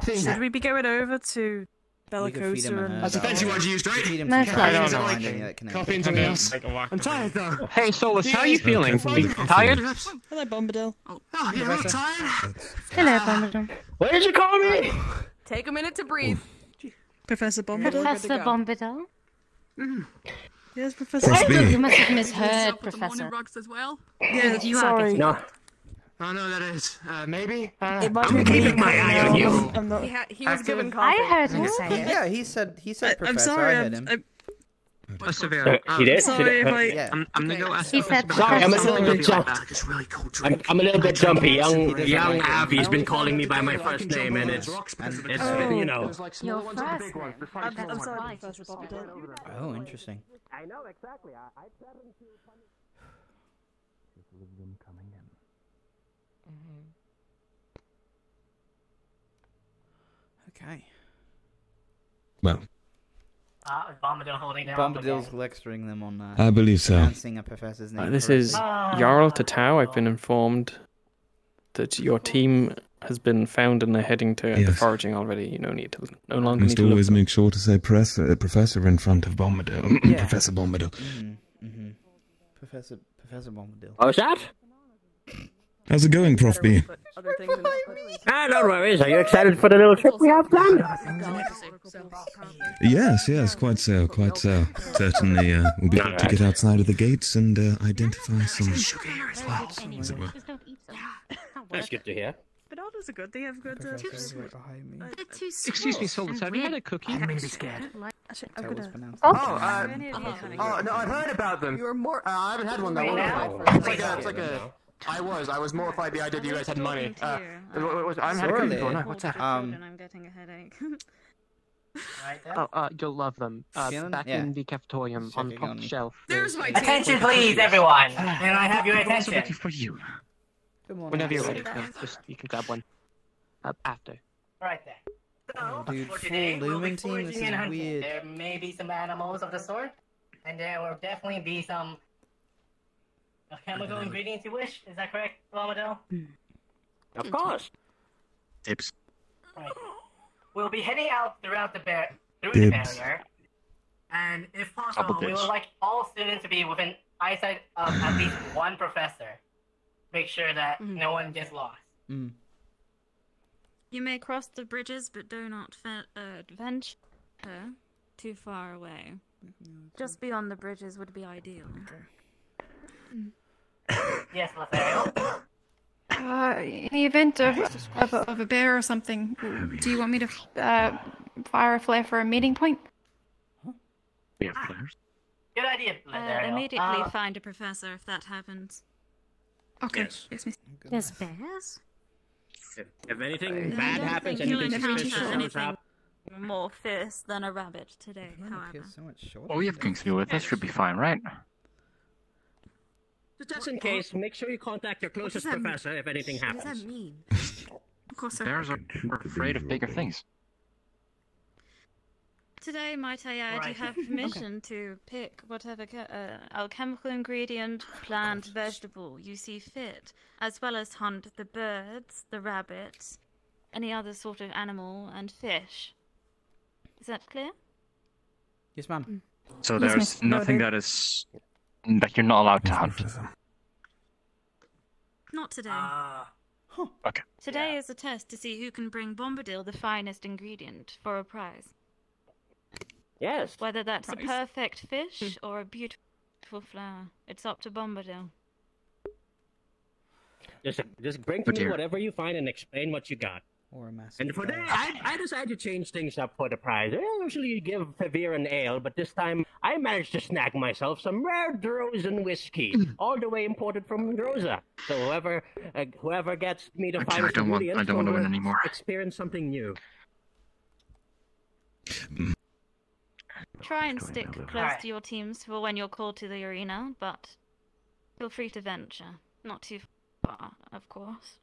Should we be going over to bellicose That's a fancy word you used, right? Nice. I don't know. Like, Coffee's on this. I'm tired though. Hey, Solus, how are you feeling? tired? Hello, Bombadil. Oh, oh you're not tired? Hello, ah. Bombadil. What did you call me? Take a minute to breathe. Professor Bombadil. Professor Bombadil. Mm. Yes, Professor. You must have misheard, Professor. Morning rugs as well. Yeah, you are no, getting- No. Oh no, that is. Uh, maybe? Uh, It might I'm be keeping me my eye on you. I'm not... He, ha- he was given coffee. I heard him say it. Yeah, he said he said I, I'm sorry. I heard I'm, him. I'm, Persevere. Uh, he did? Sorry if I. Yeah. I'm, I'm gonna go ask He said Sorry, I'm a little bit be jumpy. really cold I'm. I'm a little bit jumpy. Young, doesn't young like it. Abby's been calling me by my first name, and it's rocks, it's, Professor. it's Oh. you know. There's like smaller ones and big ones. The I'm, I'm sorry, Professor Bumbledore. Oh, interesting. I know exactly. I, I threatened to punish. Okay. Well, Uh, is Bombadil holding them Bombadil's again? lecturing them on uh, I believe so. pronouncing a professor's name. Uh, this correctly. is Jarl Tatau. I've been informed that your team has been found and they're heading to the foraging already. You no need to no longer Must need to look. always make sure to say professor, professor in front of Bombadil. Yeah. Professor Bombadil. Mm-hmm, mm-hmm. Professor Professor Bombadil. What was that? How's it going, Prof B? Ah, no worries. Are you excited for the little trip we have planned? Yes, yes, quite so, quite so. Certainly, uh, we'll be able to get outside of the gates and uh, identify some. Sugar here as well, as it were. That's good to hear. Bananas are good. They have good. Uh, Professor's right behind me. Excuse me, Solus, have you had a cookie? I'm maybe scared. Actually, I'm gonna. pronounced. Oh, differently. uh, oh no, I've heard about them. You're more. Uh, I haven't had one though. Right now? What is it? It's like a, it's like a. I was, I was mortified the idea that you guys had money. Uh, what- what was- I haven't had a cookie. No, what's that? Um, I'm getting a headache. Right there. Oh, uh, you'll love them. Uh, Feeling? back Yeah. in the cafetorium on top on the shelf. There's my Attention, please, everyone. Can I have your I'm also attention? looking for you. Come on, Whenever you're Alex. ready, no, just you can grab one. Uh, after. Right there. So, Oh, dude, for full today, we'll team? This is weird. There may be some animals of the sort, and there will definitely be some uh, chemical ingredients you wish. Is that correct, Bombadil? Of course. Tips. Right. We'll be heading out throughout the bar- through Dibs. the barrier, and if possible, Double we dibs. would like all students to be within eyesight of at least one professor. Make sure that no one gets lost. Mm. You may cross the bridges, but do not fe- uh, venture too far away. Just beyond the bridges would be ideal. Yes, Lothario. Uh, in the event of, of, a, of a bear or something, do you want me to uh, fire a flare for a meeting point? We have flares. Good idea, Uh, immediately Uh, find a professor if that happens. Okay. Yes. Yes, miss. There's bears? If, if anything I bad happens, anything suspicious comes anything up, more fierce than a rabbit today, Man, however. so much shorter Well, we have today. Kingsley with us. Should be fine, right? Just in case, make sure you contact your closest that mean? professor if anything happens. What does happens. that mean? Of course. Bears are are afraid of bigger things. Today, might I add, you have permission to pick whatever uh, alchemical ingredient, plant, vegetable you see fit, as well as hunt the birds, the rabbits, any other sort of animal, and fish. Is that clear? Yes, ma'am. So Yes, there's miss. nothing that is that you're not allowed to hunt. Not today. Ah. Okay. Today is a test to see who can bring Bombadil the finest ingredient for a prize. Yes. Whether that's a perfect fish or a beautiful flower, it's up to Bombadil. Just, just bring to me whatever you find and explain what you got. Or a massive. And for that, I, I decided to change things up for the prize. I usually give Favir an ale, but this time I managed to snag myself some rare Drozen whiskey, all the way imported from Droza. So whoever, uh, whoever gets me the Okay, I don't want- I ingredients don't wanna will, win anymore. Experience something new. Try and stick close Alright. to your teams for when you're called to the arena, but feel free to venture. Not too far, of course.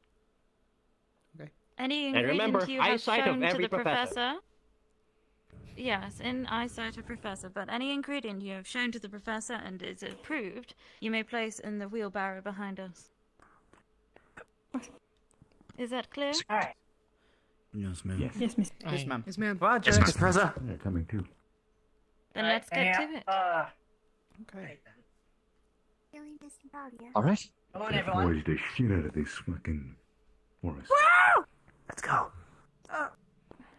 Okay. Any And ingredient remember, you have eyesight of shown to every the professor. professor. Yes, in eyesight of professor, but any ingredient you have shown to the professor and is approved, you may place in the wheelbarrow behind us. Is that clear? Alright. Yes, ma'am. Yes, miss. Yes, ma'am. Yes, ma'am. Roger. Yes, Professor. They're coming too. Then Alright, let's get and, to it. Uh, Okay. Really, Miss Natalia? All right. come on, They everyone. foraged the shit out of this fucking forest. Let's go. Uh,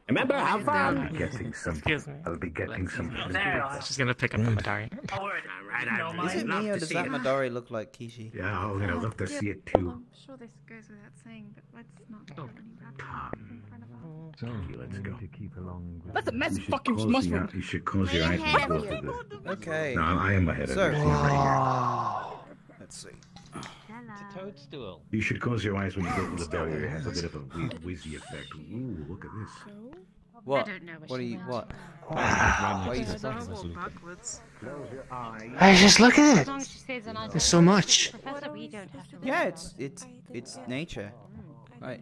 Remember, have I'll fun. be getting some. Excuse me. I'll be getting some. There. She's gonna pick up the Madari. A word. Alright, I'd. Is it me or does that it. Madari look like Kishi? Yeah, oh, I'm gonna love to Yeah, see it too. I'm sure this goes without saying, but let's not Oh. kill any rabbits in front So, let's go. To keep along with That's a massive You fucking close mushroom. your- You should close your eyes when you go through. Okay. No, I am ahead of So- you. Right ah. Let's see. It's a toadstool. You should close your eyes when you go through the barrier. It has a bit of a whiz- whizzy effect. Ooh, look at this. What? don't what What are you? What? Why are you There's a whole backwards. Close your eyes. Hey, just look at As long as she stays on it. There's so much. Professor, we don't have to. Yeah, it's it's it's nature. Right.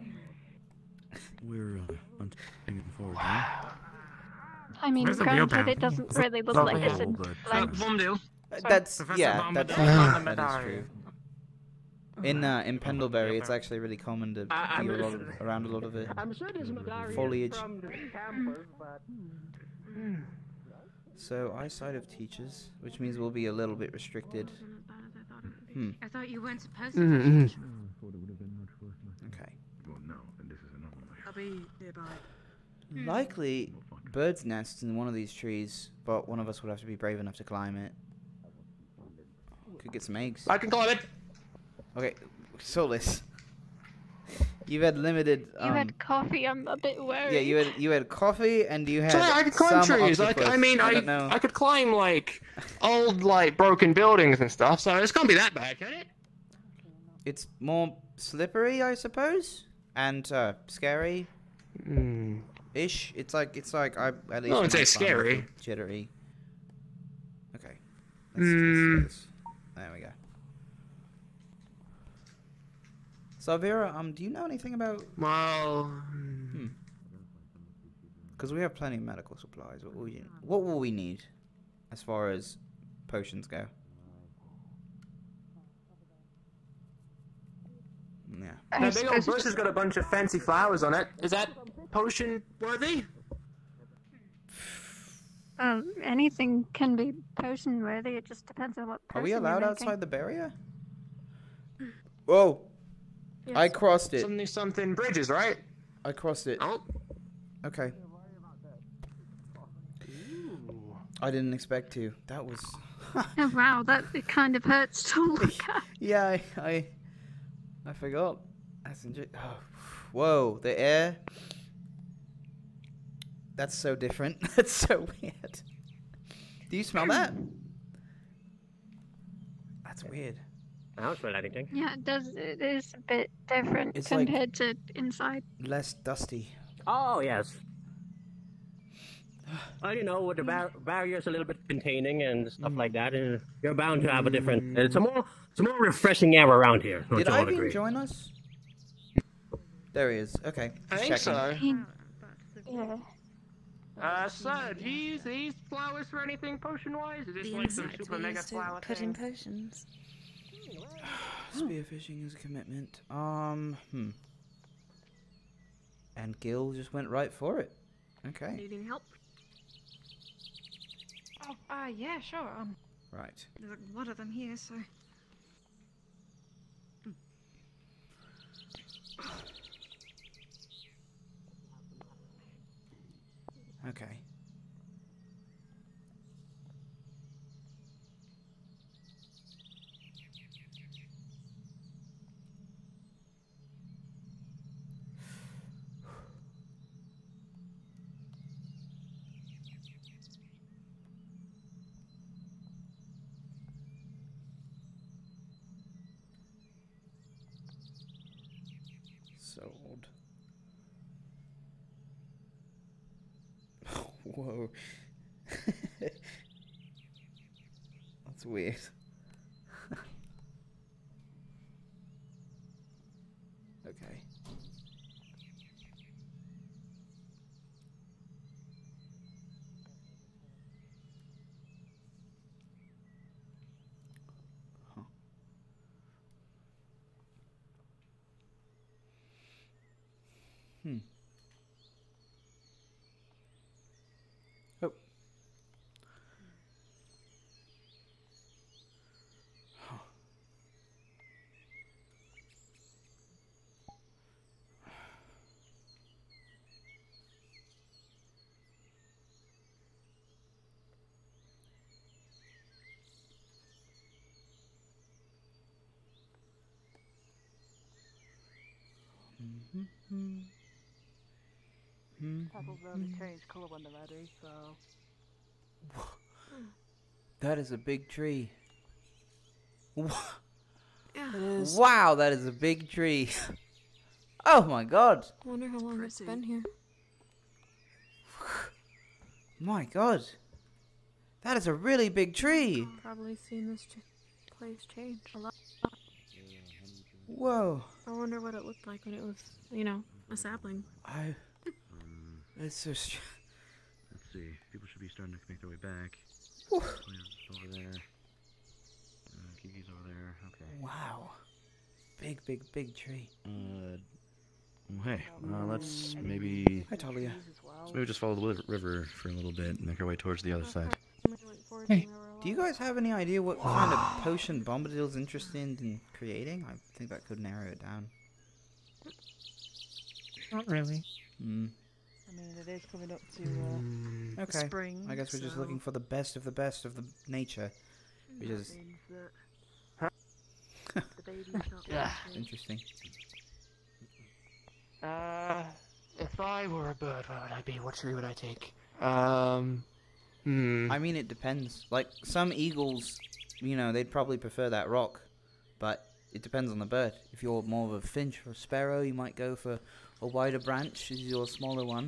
We're uh, hunting forward now. I mean, Where's the real granted, it doesn't really look like real, this. in- but- like, Bombadil. That's Professor yeah. Bombadil. That's, Ah. that is true. In uh, in Pendlebury, it's actually really common to I- be a lot of, around a lot of the I'm sure there's malaria foliage. from the campus, but So eyesight of teachers, which means we'll be a little bit restricted. Hmm. I thought you weren't supposed to. mhm. Okay. Well, no, and this is another I'll be nearby. Likely birds' nests in one of these trees, but one of us would have to be brave enough to climb it. Could get some eggs. I can climb it. Okay, Solus. You've had limited. You Um, had coffee. I'm a bit worried. yeah, you had you had coffee and you had. So I could climb some trees. I. I mean, I, don't know. I could climb like old like broken buildings and stuff. So it's can't be that bad, can it? It's more slippery, I suppose, and uh, scary. Ish. It's like it's like I at least. I wouldn't when say climb, I feel scary. Jittery. Okay. Mm. There we go. So Vera, um, do you know anything about? Well, hmm. Because we have plenty of medical supplies. What will you? What will we need, as far as potions go? Yeah. That big old bush has got a bunch of fancy flowers on it. Is that potion worthy? Um, anything can be potion worthy. It just depends on what. Are we potion you're allowed outside the barrier? Whoa! I crossed it. Something something bridges, right? I crossed it. Oh. Okay. I didn't expect to. That was. Oh wow, that it kind of hurts to look at. Yeah, I, I, I forgot. That's inju- oh, whoa, the air. That's so different. That's so weird. Do you smell that? That's weird. I don't smell anything. Yeah, it does. It is a bit different It's like- compared to inside. Less dusty. Oh yes. Well, you know, with the bar- barriers a little bit containing and stuff like that, and you're bound to have a different. It's a more, it's a more refreshing air around here. Don't Did you all Ivan agree? join us? There he is. Okay. I just think checking. so. Yeah. Uh, sir, do you use these flowers for anything potion-wise? Is this The like some insect super we mega used to flower put in thing? potions. Spearfishing is a commitment. Um, hmm. And Gil just went right for it. Okay. Needing help? Oh, uh, yeah, sure. Um, Right. there's a lot of them here, so. Okay. Mm-hmm. Mm-hmm. That is a big tree. wow, that is a big tree. oh my god. I wonder how long it's been here. my god. That is a really big tree. Probably seen this place change a lot. Whoa. I wonder what it looked like when it was, you know, a sapling. I. It's so str- Let's see. People should be starting to make their way back. Whew. Over there. Uh, Kiki's over there. Okay. Wow. Big, big, big tree. Uh, well, hey, uh, let's maybe. Hi, Talia. Let's maybe just follow the river for a little bit and make our way towards the other side. Hey. Do you guys have any idea what kind of potion Bombadil's interested in creating? I think that could narrow it down. Not really. Hmm. I mean, it is coming up to uh, Okay. spring. I guess we're just looking for the best of the best of the nature. Which that is means that the baby's not Yeah. interesting. Uh, if I were a bird, where would I be? What tree would I take? Um, hmm. I mean, it depends. Like, some eagles, you know, they'd probably prefer that rock. But it depends on the bird. If you're more of a finch or a sparrow, you might go for a wider branch as your smaller one.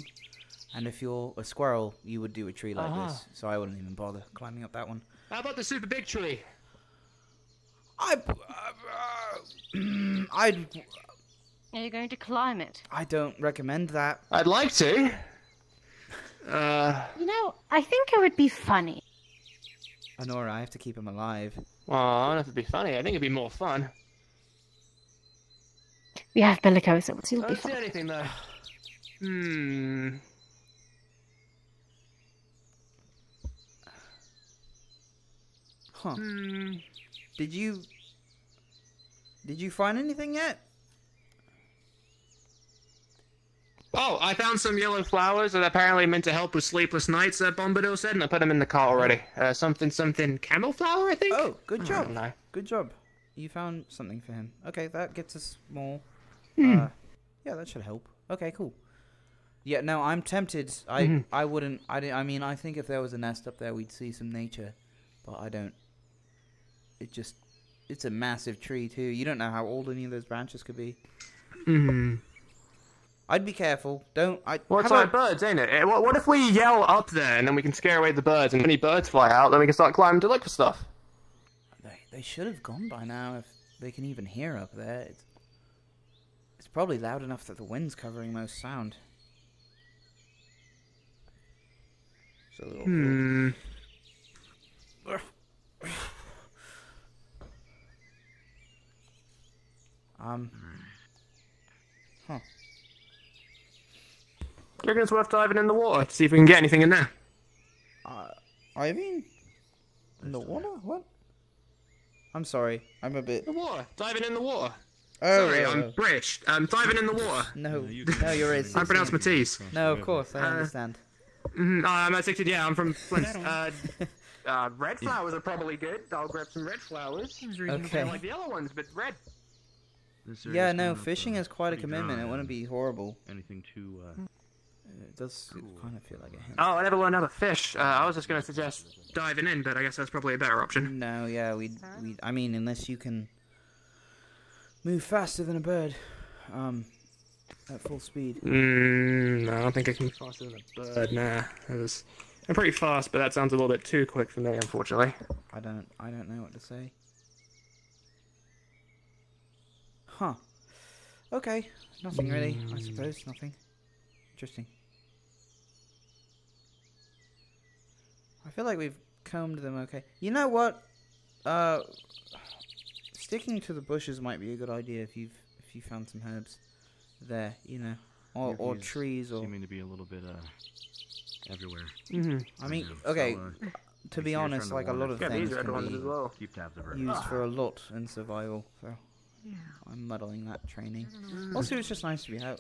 And if you're a squirrel, you would do a tree like Uh-huh. this. So I wouldn't even bother climbing up that one. How about the super big tree? I, I'd, Are you going to climb it? I don't recommend that. I'd like to. Uh, You know, I think it would be funny. Honora, I have to keep him alive. well, I don't know if it'd be funny. I think it'd be more fun. We have Bellicosa, which will I be don't see anything though. Hmm. Huh. Hmm. Did you, did you find anything yet? Oh, I found some yellow flowers that apparently meant to help with sleepless nights. Uh, Bombadil said, and I put them in the cart already. Uh, something, something, camel flower, I think. Oh, good job. don't. Good job. You found something for him. Okay, that gets us more. Hmm. Uh, yeah, that should help. Okay, cool. Yeah, no, I'm tempted. I Mhm. I wouldn't. I, I mean, I think if there was a nest up there, we'd see some nature, but I don't. It just, it's a massive tree too. You don't know how old any of those branches could be. Hmm. I'd be careful. Don't. I. Well, it's like about- birds, ain't it? Eh, What, what if we yell up there and then we can scare away the birds, and when any birds fly out, then we can start climbing to look for stuff? They, they should have gone by now if they can even hear up there. It's, it's probably loud enough that the wind's covering most sound. So a little Hmm. Um. Huh. You reckon it's worth diving in the water to see if we can get anything in there? Uh, mean, In the water? What? I'm sorry. I'm a bit. The water. Diving in the water. Oh, Sorry, oh, I'm oh. British. Um, diving in the water. No, no, you're racist. I pronounce my T's. No, of course, I Uh, understand. Mm, uh, I'm addicted, yeah, I'm from Flint. uh, uh, red flowers are probably good. I'll grab some red flowers. Okay. I like the yellow ones, but red. Yeah, no, fishing is quite a commitment. It wouldn't be horrible. Anything too. Uh, It does kind of feel like a hint. Oh, I never learned how to fish. Uh, I was just going to suggest diving in, but I guess that's probably a better option. No, yeah, we we. I mean, unless you can move faster than a bird, um, at full speed. Mm, no, I don't think I can be faster than a bird. Nah, was, I'm pretty fast, but that sounds a little bit too quick for me, unfortunately. I don't. I don't know what to say. Huh. Okay. Nothing really. I suppose nothing. Interesting. I feel like we've combed them okay. You know what? Uh, sticking to the bushes might be a good idea if you've if you found some herbs there. You know, or or trees or. seeming to be a little bit uh everywhere. Mhm. I mean, So, okay. uh, to be honest, like a lot of Yeah, things can be as well. Keep tabs of her. used for a lot in survival. So I'm muddling that training. Also, it's just nice to be out.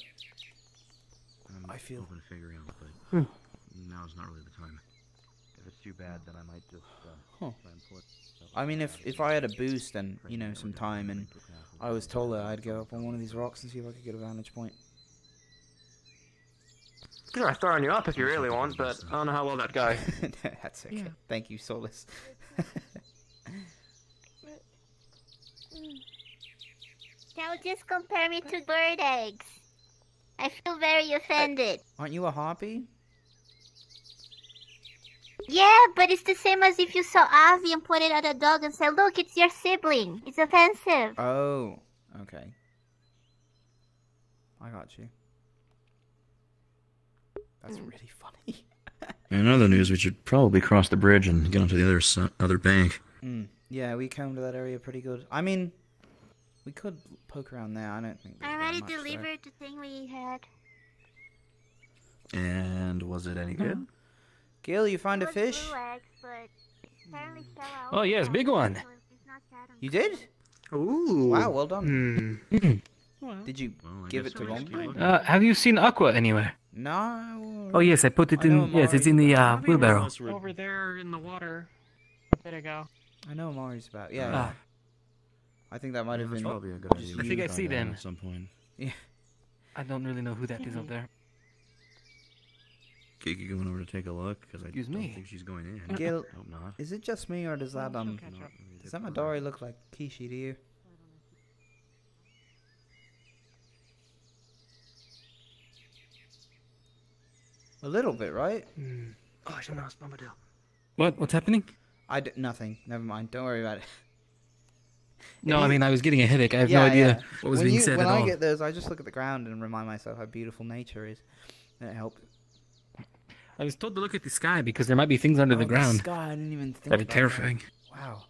I'm I feel- open to figuring out, but Hmm. now's not really the time. If it's too bad, then I might just uh, Huh. try and put. I mean, if if I had a boost and you know some time, and I was taller, I'd go up on one of these rocks and see if I could get a vantage point. Try throwing you up if you really want, but I don't know how well that go. that's okay. Yeah. Thank you, Solus. Now just compare me to bird eggs. I feel very offended. Aren't you a harpy? Yeah, but it's the same as if you saw Avi and pointed at a dog and said, "Look, it's your sibling." It's offensive. Oh, okay. I got you. That's really funny. In other news, we should probably cross the bridge and get onto the other other bank. Mm. Yeah, we combed that area pretty good. I mean, we could poke around there. I don't think. I already that much there. delivered the thing we had. And was it any good? Gil, you find a fish? eggs, but apparently fell out. Oh yes, big one. You did? Ooh. Wow, well done. Hmm. Did you give it to Rombo? Uh, have you seen Aqua anywhere? No. Oh yes, I put it I know in. Yes, it's in the uh, wheelbarrow. Over there in the water. A bit ago. I know Amari's about. Yeah. Ah. I think that might have been. probably a good idea. I think I see them. At some point. Yeah. I don't really know who that is up there. Kiki going over to take a look because I Excuse don't me. think she's going in. Gil, Hope not. is it just me or does that um does that Midori look like Kishi to you? A little bit, right? Oh, I should ask Bombadil. What? What's happening? I d- nothing. Never mind. Don't worry about it. No, I mean I was getting a headache. I have Yeah, no idea yeah. what was when being you, said when at I all. get those, I just look at the ground and remind myself how beautiful nature is. And it helps. I was told to look at the sky because there might be things under Oh, the ground. sky, I didn't even think. That'd be terrifying. That. Wow,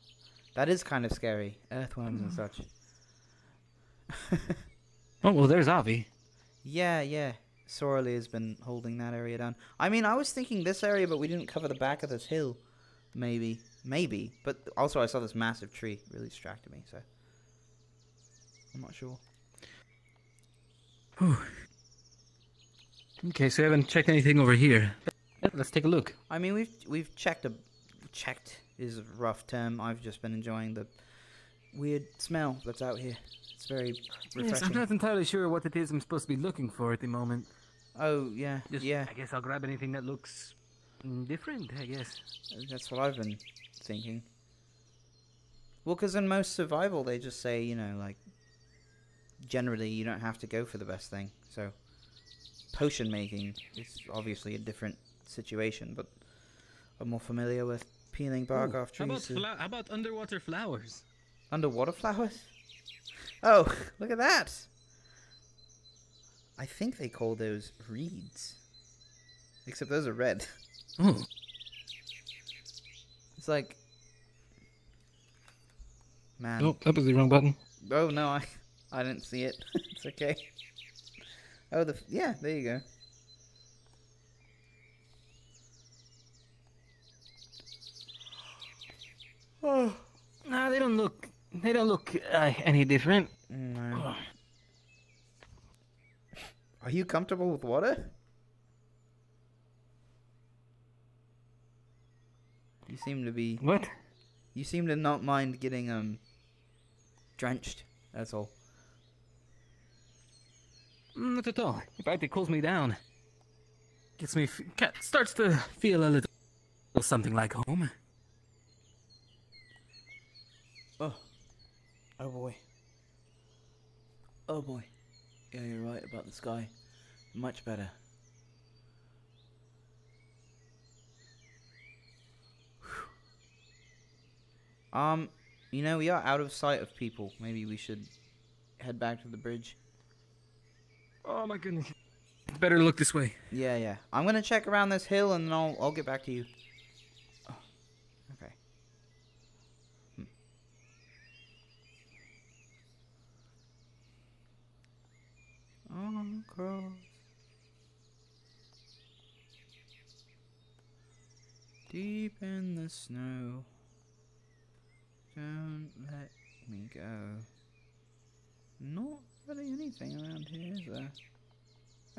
that is kind of scary. Earthworms and hmm. such. Oh well, there's Avi. Yeah, yeah. Sorely has been holding that area down. I mean, I was thinking this area, but we didn't cover the back of this hill. Maybe, maybe. But also, I saw this massive tree. Really distracted me. So I'm not sure. Whew. Okay, so I haven't checked anything over here. Let's take a look. I mean, we've we've checked a checked is a rough term. I've just been enjoying the weird smell that's out here. It's very Yes, refreshing. I'm not entirely sure what it is I'm supposed to be looking for at the moment. Oh yeah, Just, yeah. I guess I'll grab anything that looks mm, different. I guess. That's what I've been thinking. Well, because in most survival, they just say, you know, like, generally you don't have to go for the best thing. So, potion making is obviously a different situation, but I'm more familiar with peeling bark Ooh, off how about, trees. fla- how about underwater flowers? Underwater flowers? Oh, look at that! I think they call those reeds. Except those are red. Oh. It's like. Man. Oh, that was the wrong button. Oh no, I I didn't see it. it's okay. Oh, the yeah, there you go. Oh. Nah, they don't look. They don't look uh, any different. No. Are you comfortable with water? You seem to be. What? You seem to not mind getting um drenched. That's all. Mm, Not at all. In fact, it cools me down. Gets me. F- starts to feel a little something like home. Oh. Oh boy. Oh boy. Yeah, you're right about the sky. Much better. Whew. Um, you know, we are out of sight of people. Maybe we should head back to the bridge. Oh my goodness. Better look this way. Yeah, yeah. I'm gonna check around this hill and then I'll I'll get back to you. Oh, okay. Hmm. Deep in the snow. Don't let me go. Not really anything around here, is there?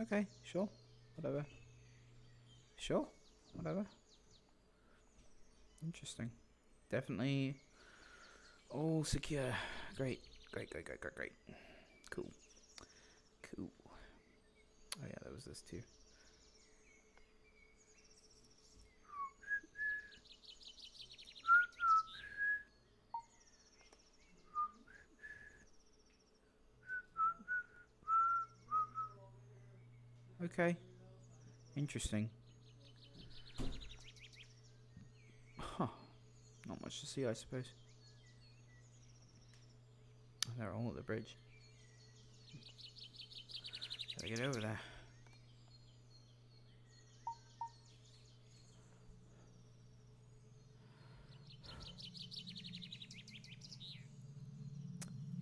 Okay, sure. Whatever. Sure. Whatever. Interesting. Definitely all secure. Great. Great, great, great, great, great. Cool. Oh yeah, that was this too. Okay. Interesting. Huh. Not much to see, I suppose. They're all at the bridge. Gotta get over there.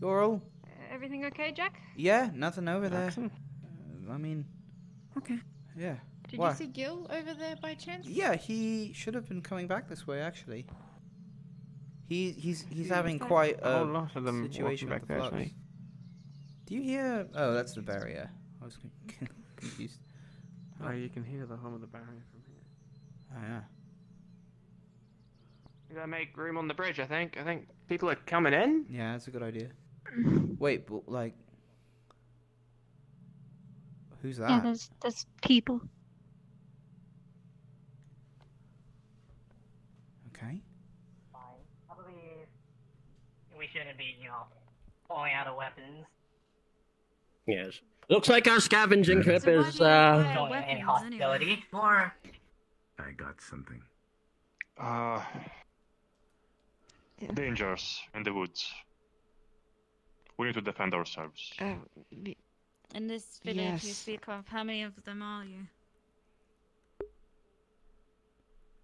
You're all? Everything okay, Jack? Yeah, nothing over there. Excellent. Uh, I mean, Okay. yeah. Did Why? you see Gil over there by chance? Yeah, he should have been coming back this way actually. He he's he's having quite a a whole lot of them situation back with the there, actually. Do you hear? Oh, that's the barrier. I was con- confused. Oh, you can hear the hum of the barrier from here. Oh yeah. We gotta make room on the bridge. I think. I think people are coming in. Yeah, that's a good idea. Wait, but like, who's that? Yeah, there's there's people. Okay. I believe we shouldn't be, you know, pulling out of weapons. Yes. Looks like our scavenging trip is uh any hostility. More I got something. Uh, dangers in the woods. We need to defend ourselves. Uh, In this village you speak of, how many of them are you?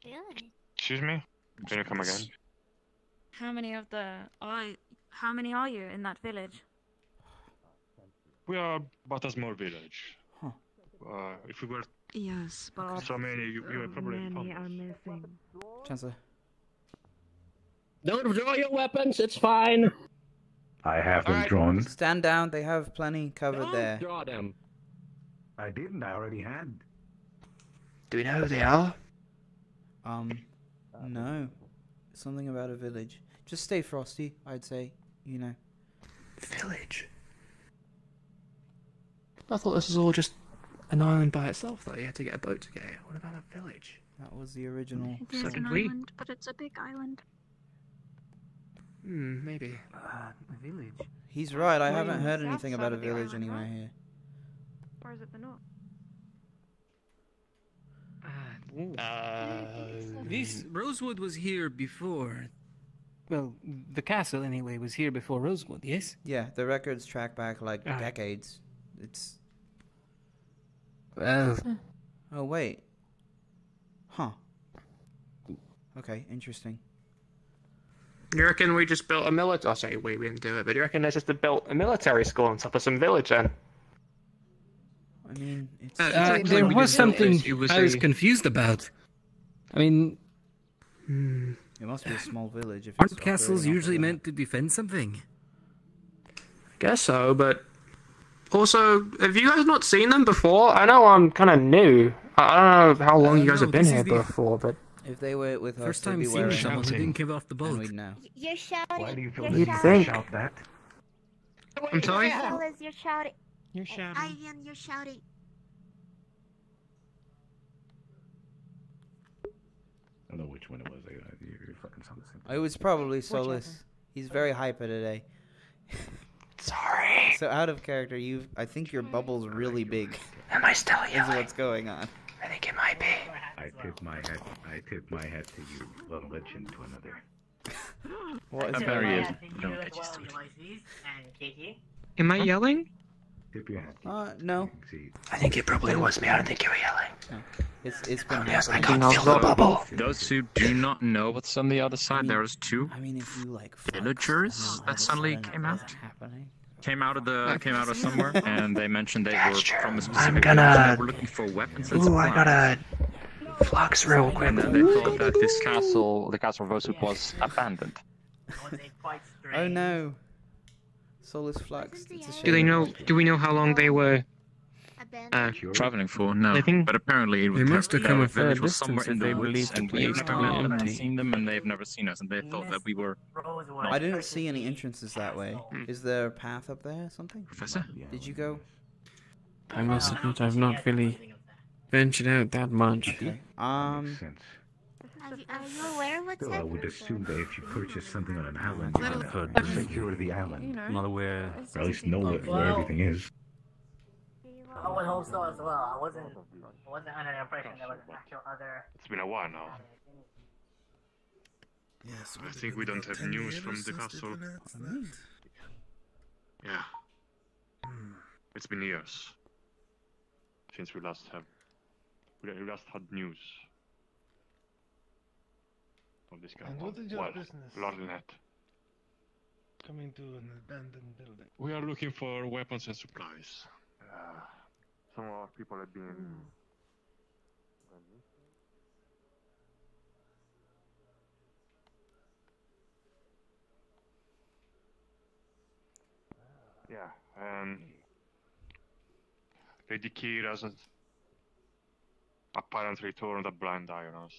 Really? Excuse me? Can you come again? How many of the are how many are you in that village? We are but a small village. Uh, if we were Yes, but so many, you, you would probably many found are missing. Chancellor. Don't draw your weapons, it's fine. I have them Alright, drawn. Stand down. They have plenty covered Don't there. draw them. I didn't. I already had. Do we know who they are? Um, no. Something about a village. Just stay frosty, I'd say. You know. Village. I thought this was all just an island by itself. Though you had to get a boat to get it. What about a village? That was the original. It is an Secondly- island, but it's a big island. Hmm, maybe. Uh, a village. He's right. I Well, haven't heard anything about a village island, anywhere right? here. Or is it the north? Uh, This Rosewood was here before. Well, the castle anyway was here before Rosewood. Yes. Yeah, the records track back like Ah. decades. It's. Well, Oh wait. Huh. Okay, interesting. You reckon we just built a military? Oh, sorry, we, we didn't do it. But you reckon they just built a military school on top of some village then? I mean, it's. uh, exactly there was something It was I was a- confused about. I mean, It must be a small village. If aren't it's castles operating off of usually meant to defend something? I guess so, but also, have you guys not seen them before? I know I'm kind of new. I I don't know how long Uh, you guys no, have been here the- before, but If they were with us, First they'd time be seeing wearing someone who shouting. didn't give off the and boat. we'd know. You're shouting. Why do you feel you're the You'd need to think. shout that? I'm sorry. Silas, you're shouting. You're shouting. Ivan, you're shouting. I don't know which one it was. I, I, you're, you're fucking something. It was probably Solus. He's very hyper today. Sorry. So out of character, you. I think your bubble's really big. Am I still yelling? Is what's going on. I think it might be. I tip my hat. I tip my hat to you, one legend to another. What is So, going on? to you as well, Ulysses and Kiki. Am I yelling? Tip your hat. Uh, no. I think it probably was me. I don't think you were yelling. It's it's been Yes, I happening. can feel the bubble. Those who do not know what's on the other side, there's two I mean, if you like flex, villagers that it's suddenly came out. happening. came out of the came out of somewhere, and they mentioned they were from a specific I'm gonna- and they were looking for weapons and Ooh, I gotta flux real quick. And then they thought that this castle, the castle of Rosewood, was abandoned. Oh no. Solus flux. It's a. Do they know? Do we know how long they were? Uh, Traveling for no, I think- but apparently it was They must have come the a fair village was somewhere distance in the they woods, believed and we place to be haven't empty. seen them, and they've never seen us, and they thought that we were. I didn't see any entrances that way. Hmm. Is there a path up there? Something? Professor? Did you go? I must admit, I've not really ventured out that much. Okay. Um. Are you, are aware of what's Still, I would assume that if you purchase something on an island, you're Well, gonna secure the island. I'm not aware. Or at least know where, where everything is. I would hope so as well. I wasn't I wasn't under the impression there was an actual other. It's been a while now. Yes, I think we don't have news from the castle. Hmm. Yeah. It's been years since we last have we last had news of this guy. And what is your well, business? Lordinet. Coming to an abandoned building. We are looking for weapons and supplies. Uh, some of our people have been. Yeah, and Lady Kira hasn't apparently turned a blind eye on us.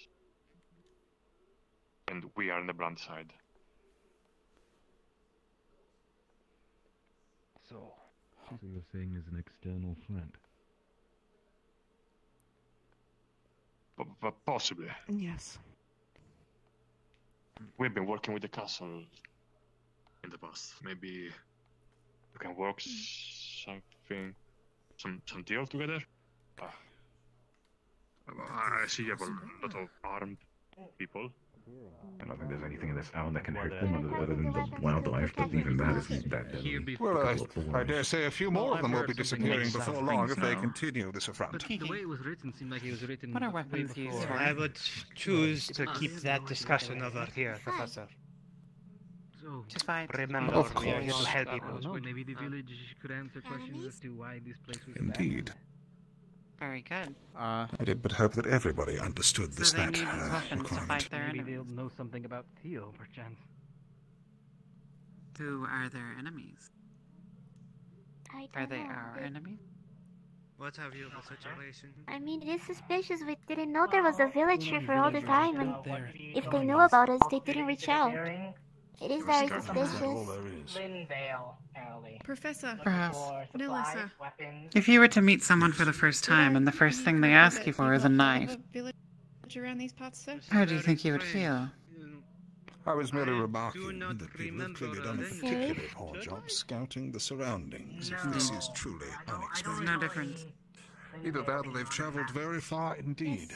And we are on the blind side. So, So you're saying there's an external threat? P- p- possibly. Yes. We've been working with the castle in the past. Maybe we can work s- something, some some deal together. Uh, I see you have a lot of armed people. I don't think there's anything in this town that can hurt them other, other than the wildlife, but even that isn't that deadly. Well, I, I dare say a few more Well, of them will be disappearing before long Springs if they continue this affront. But the way it was written seemed like it was written. What are weapons before. for? I would choose to keep that discussion over here, Professor. Just fine. Remember, Of we are here to help I people. Maybe the village could answer questions as to why this place was Indeed. Very good. Uh, I did but hope that everybody understood this So that uh, requirement. their Maybe they'll know something about Theo, perchance. Who are their enemies? I Are don't they know. our It- enemies? What have you the situation? I mean, it is suspicious. We didn't know there was a village here for all the time, and if they knew about us, they didn't reach out. It is very suspicious. Linvale, apparently. Professor. Perhaps. For Nilissa. supplies, weapons. Uh, If you were to meet someone for the first time and the first thing they ask you for is a knife, around these parts, sir? how do you think you would feel? I was merely remarking that people have clearly done a particularly poor job scouting the surroundings. If this is truly There's unexpected. no difference. Either that or they've travelled very far indeed.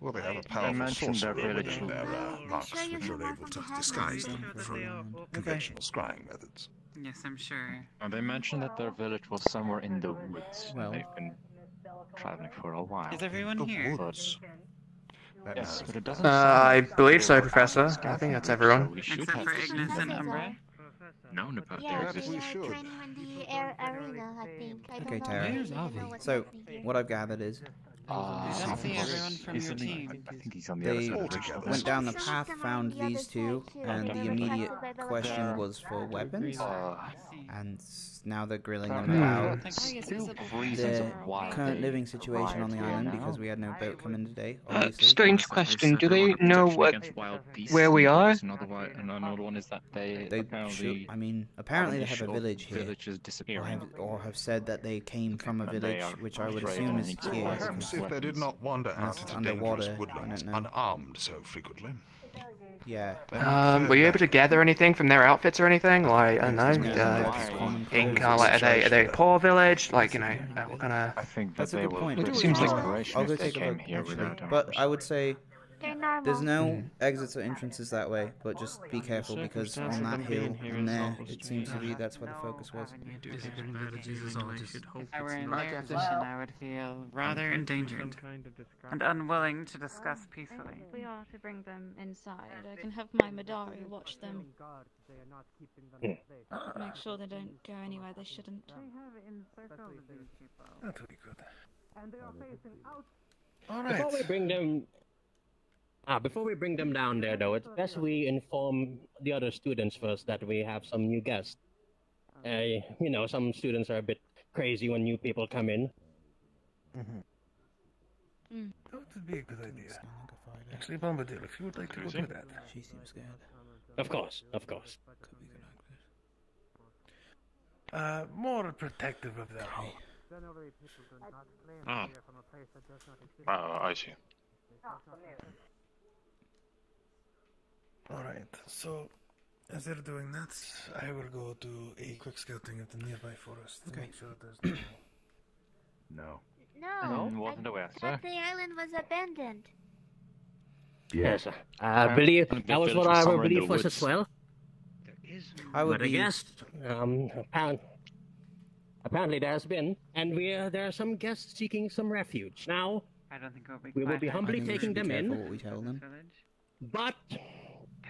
Well, they have a They powerful mentioned source their of village. in their uh, marks, sure you which don't are able to to disguise them. them from conventional scrying methods. Yes, I'm sure. And they mentioned that their village was somewhere in the woods. Well- They've been traveling for a while. Is everyone here? But, yes, but it doesn't Uh, I believe so, Professor. I think that's everyone. so we should Except for Ignis and Umbra. Known about Yeah, their they existence. are training in the air arena, I think. I Okay. Tara. I really don't know what's So, what I've gathered is Uh, I don't everyone from your team. I think he's on the other they side of went down the path, them are on found these two, and the immediate attracted by the question was for weapons. Uh, And s- now they're grilling them are about the current living situation on the island because we had no boat coming today. Uh, Obviously. strange question. Do they know what against wild beasts where we are? Another, one- another one is that they, They apparently. should, I mean, apparently they have a village here, Village is or disappearing. have, or have said that they came from a village, which I would assume is here. Perhaps if they did not wander out That's into underwater, dangerous woodlands unarmed so frequently. Yeah. Um, were you able to gather anything from their outfits or anything? Like, I don't know, uh, in kind of like, are they, are they a poor village? Like, you know, uh, what kind of... I think that That's a good point. receive seems like- inspiration I'll go if they take a came look, here actually. without. But I would say They're normal. There's no exits or entrances that way, but just be careful because on that hill and there, it seems to be that's where the focus was. Is it really bad Jesus all? I should hope If I were in not. their position, I would feel rather endangered and unwilling to discuss peacefully. If we are to bring them inside, I can have my Madari watch them. Make sure they don't go anywhere they shouldn't. That would be good. All right. Before we bring them, ah, before we bring them down there, though, it's best we inform the other students first that we have some new guests. Uh, you know, some students are a bit crazy when new people come in. Mm-hmm. Mm. That would be a good idea. Actually, Bombadil, if you would like to go do that. She seems scared. Of course, of course. Uh, more protective of their home. Ah. Uh, I see. Alright, so as they're doing that, I will go do a quick scouting of the nearby forest to make sure there's no No. No. Mm, wasn't aware, I sir. thought the island was abandoned. Yes, I believe that was what I our somewhere in the belief was as well. I would but I be- guess um, apparent, apparently there has been, and we uh, there are some guests seeking some refuge. Now I don't think it'll be we will be humbly I think we taking them in. what we tell them. But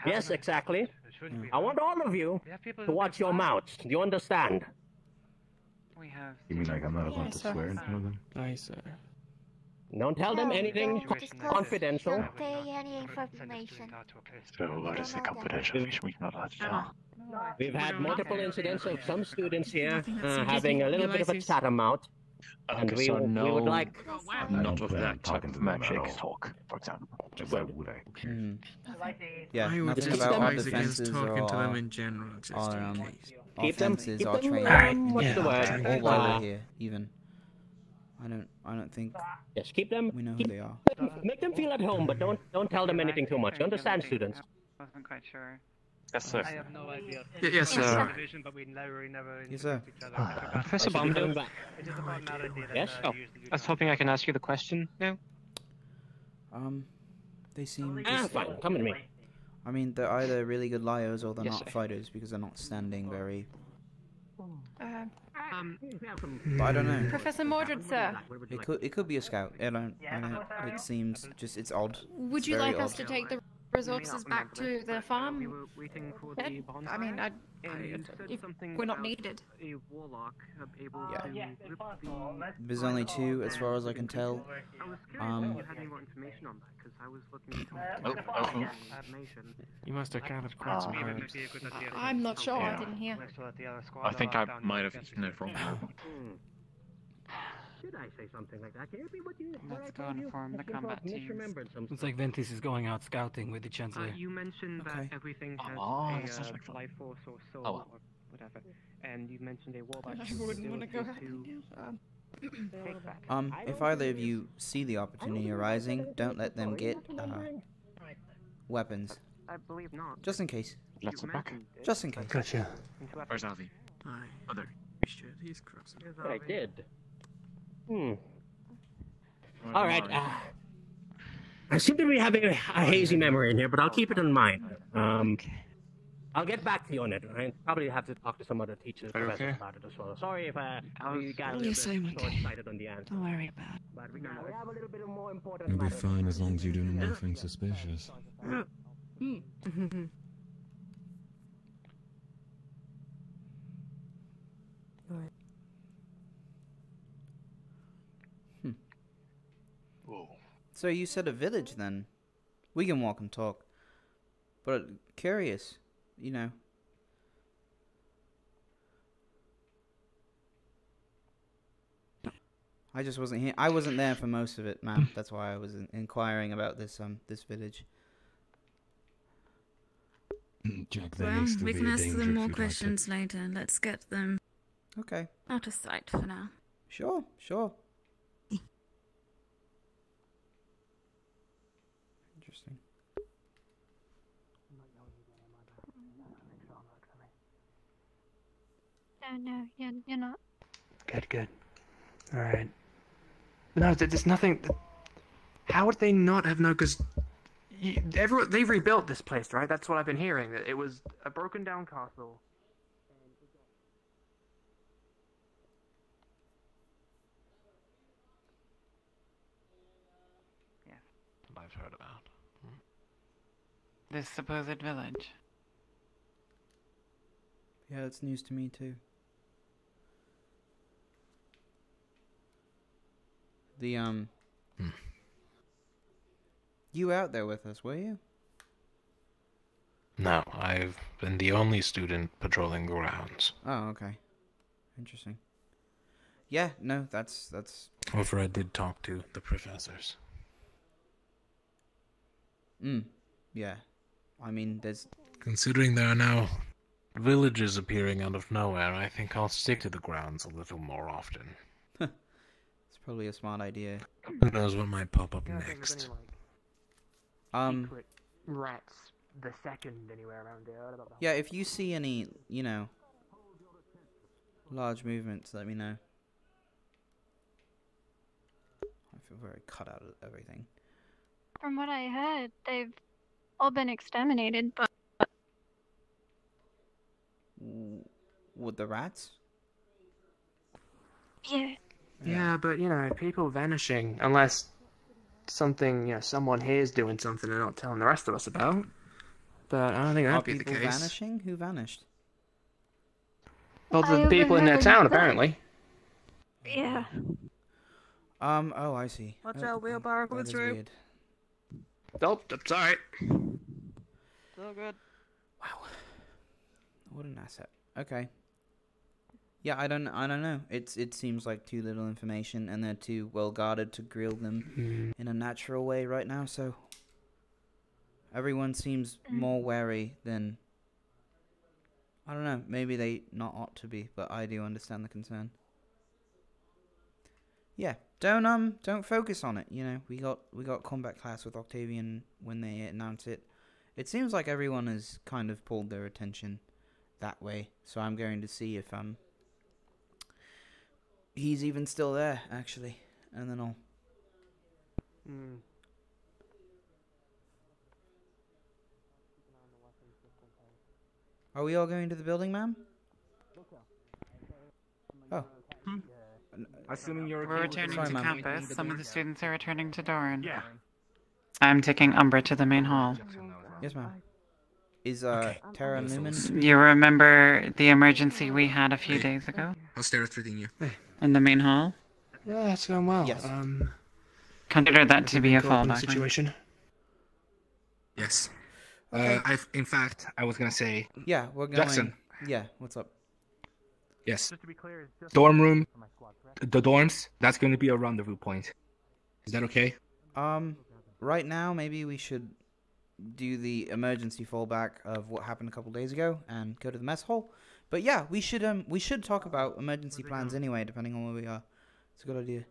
yes, exactly. shouldn't I want all of you We have people to watch your fly. mouths. Do you understand? We have. You mean like I'm not allowed Yes, to sir. swear in front of them? Aye, sir. Don't tell them anything don't co- disclose- confidential. Don't say any information. So what is the confidential information we're not allowed to tell? We've had multiple incidents of some students here uh, having a little bit of a ISIS. chat about, and we, so we would like. not of that type talking of to magic talk, for example. Why would I? Like the Yeah, I would just about our advise against defenses talking or to them in general, just our in um, case. Keep them- keep our them, training, um, what's Yeah. the word? or why Uh, we're here, even. I don't, I don't think Yes, keep them. we know who they are. Make them feel at home, but don't don't tell them anything too much. You understand, students? I wasn't quite sure. Yes, sir. I have no idea. Y- yes, sir. have division, but we never, never Yes, sir. each other. I. Professor I should be coming Bombadil, back. It's just a formality that Yes? uh, Oh, I was hoping I can ask you the question now. Um, they seem. Ah, just- fine. Come with me. I mean, they're either really good liars or they're Yes, not sir. fighters because they're not standing very. Uh, Um, But I don't know. Professor Mordred, sir. It could, it could be a scout. I don't, I don't. It seems just, it's odd. Would It's you very like us to take the resources back to the We farm? were waiting for Then, the bonfire. I mean, I, and you if something we're not needed. A warlock uh, able Yeah. to Yes, rip the. There's only two, as far as I can tell. I was curious Um, if you had any more information on that because I was looking into Uh, it. oh, oh. Animation. You must have gathered quite some Maybe it might herbs. be a good idea to I'm not sure. I didn't hear. Wait so that the other squad I think I might have get eaten it wrong. Should I say something like that? Can it be what you? what Let's I go and you? form the combat told- teams. Looks like Ventis is going out scouting with the Uh, Chancellor. you mentioned that Okay. everything has Oh, a that uh, like life force or soul Oh, well. or whatever, and you mentioned a warlock. I wouldn't want to go out. to Um. Um, if either of you see the opportunity arising, don't let them get uh, weapons, I believe not. just in case. Let's You it back. Just in case. Gotcha. Where's Avi? Aye. Other. Shit, he's crossing. I did. Hmm. All right. Uh, I seem to be having a, a hazy memory in here, but I'll keep it in mind. Um, I'll get back to you on it. I probably have to talk to some other teachers Are you professors okay? about it as well. Sorry if I, I was- got a little Yes, bit okay. short-sighted on the answer. don't worry about it. But we, got, we have a little bit more important You'll be fine as long as you do nothing suspicious. Whoa. So you said a village then? We can walk and talk. But curious, you know. I just wasn't here. I wasn't there for most of it, man. That's why I was in- inquiring about this um this village. Jack, Well, may still we be can a ask them more you'd like questions later. Let's get them Okay, out of sight for now. sure, sure. Interesting. No, no, you're, you're not. Good, good. All right. No, there's nothing. How would they not have known? Because everyone they rebuilt this place, right? That's what I've been hearing. That it was a broken down castle. I've heard about. This supposed village. Yeah, that's news to me too. The um Hmm. You out there with us, were you? No, I've been the only student patrolling the grounds. Oh, okay. Interesting. Yeah, no, that's that's However, I did talk to the professors. mm. Yeah. I mean, there's Considering there are now villages appearing out of nowhere, I think I'll stick to the grounds a little more often. it's probably a smart idea. Who knows what might pop up You don't think there's next? any, like, Um rats the second anywhere around here. I don't know. yeah, if you see any, you know, large movements, let me know. I feel very cut out of everything. From what I heard, they've all been exterminated, but W- With the rats? yeah. Yeah, but you know, people vanishing unless something, you know, someone here is doing something they're not telling the rest of us about. But I don't think Are that'd be the people case. vanishing? Who vanished? Well, I the people in their town, that. apparently. Yeah. Um. Oh, I see. Watch Oh, out, wheelbarrow that coming through. Nope, that's alright. So good. Wow. What an asset. Okay. Yeah, I don't. I don't know. It's. It seems like too little information, and they're too well guarded to grill them in a natural way right now. So everyone seems more wary than. I don't know. Maybe they not ought to be, but I do understand the concern. Yeah, don't um, don't focus on it. You know, we got we got combat class with Octavian when they announce it. It seems like everyone has kind of pulled their attention that way. So I'm going to see if um he's even still there actually, and then I'll. Hmm. Are we all going to the building, ma'am? Oh. Assuming you're We're returning Sorry, to campus. Some of the students are returning to Doran. Yeah. I'm taking Umbra to the main hall. Yes, ma'am. Is uh Terra and Lumen? You remember the emergency we had a few days ago How's Derek treating you? in the main hall? Yeah, it's going well. Yes. Um, Consider that to be a go up in the fallback. situation. Yes. Okay. Uh, I've, in fact, I was gonna say, Yeah, we're going. Jackson. Yeah, what's up? yes. Just to be Clear, dorm room, the dorms. That's going to be a rendezvous point. Is that okay? Um, right now maybe we should do the emergency fallback of what happened a couple days ago and go to the mess hall. But yeah, we should um we should talk about emergency plans anyway, depending on where we are. It's a good idea.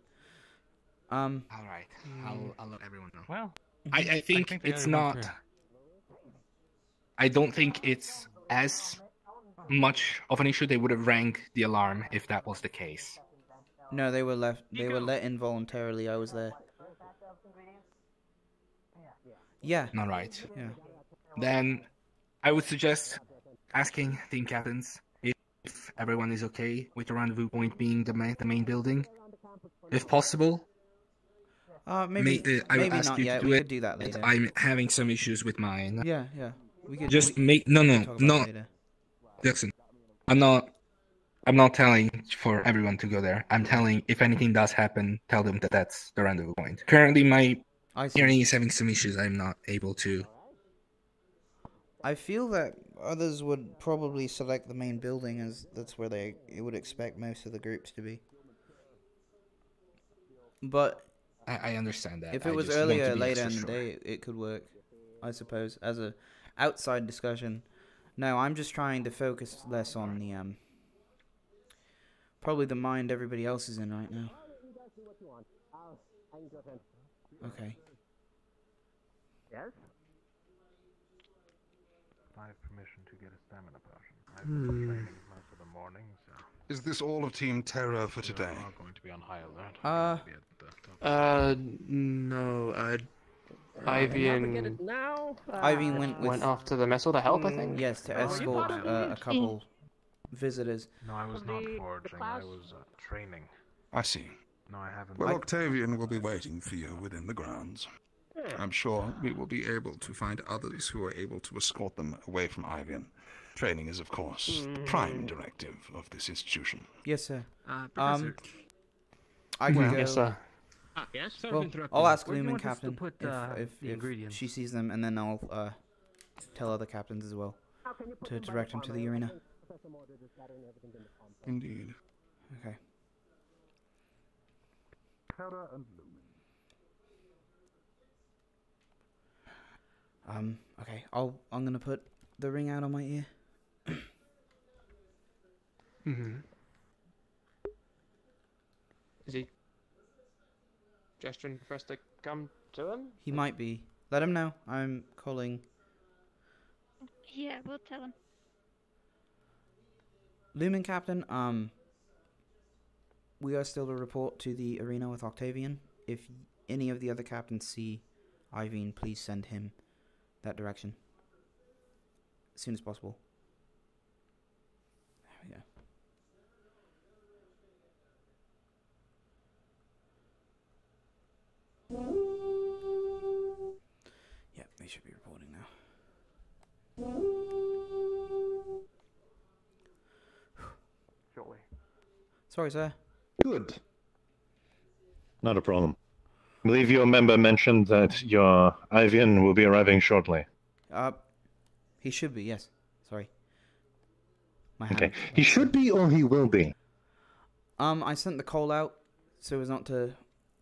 Um. All right. I'll, I'll let everyone know. Well, I, I think think it's not. through. I don't think it's as much of an issue. They would have rang the alarm if that was the case. No, they were left. They were let in voluntarily. I was there. Yeah. All right. Yeah. Then I would suggest asking team captains if, everyone is okay with the rendezvous point being the main, the main building, if possible. Uh, maybe May- uh, I would maybe ask not you to yet. do We it. could do that later. I'm having some issues with mine. Yeah, yeah. We could Just we- make no no can talk about it no. Jackson. I'm not I'm not telling for everyone to go there. I'm telling if anything does happen, tell them that that's the rendezvous point. Currently my I see. hearing is having some issues. I'm not able to I feel that others would probably select the main building as that's where they you would expect most of the groups to be. But I, I understand that. if it I was just want to earlier, later in the sure. day, it could work. I suppose as a outside discussion. No, I'm just trying to focus less on the um. Probably the mind everybody else is in right now. Okay. Yes? I have permission to get a stamina potion. I've Hmm. training most of the morning, so Is this all of Team Terra for we today? are going to be on high alert. Uh, Be at the top. Uh, no. Uh, Ivy Have we get and it now? Ivy Uh, went with went off to the mess hall to help. I Mm, think. Yes, to Oh, escort thought it uh, a couple visitors. No, I was not the- the foraging. I was uh, training. I see. No, I haven't. Well, Octavian will be waiting for you within the grounds. I'm sure we will be able to find others who are able to escort them away from Ivian. Training is, of course, the prime directive of this institution. Yes, sir. Uh, Um, I can Well- go. Yes, sir. Ah, yes? Sorry Well, I'll ask Where do you Lumen want to Captain put, uh, if, the if ingredients? she sees them, and then I'll uh, tell other captains as well to direct them to the arena. Indeed. Okay. Terra and Um. Okay. I'll. I'm gonna put the ring out on my ear. Mm-hmm. Is he gesturing for us to come to him? He might be. Let him know. I'm calling Yeah, we'll tell him. Lumen Captain. Um. We are still to report to the arena with Octavian. if any of the other captains see Iveen, please send him that direction as soon as possible. There we go. Yep, they should be reporting now. Shortly. Sorry, sir. Good. Not a problem. I believe your member mentioned that your Ivian will be arriving shortly. Uh, he should be. Yes. Sorry. My Okay. hand. He should be or he will be. Um, I sent the call out so as not to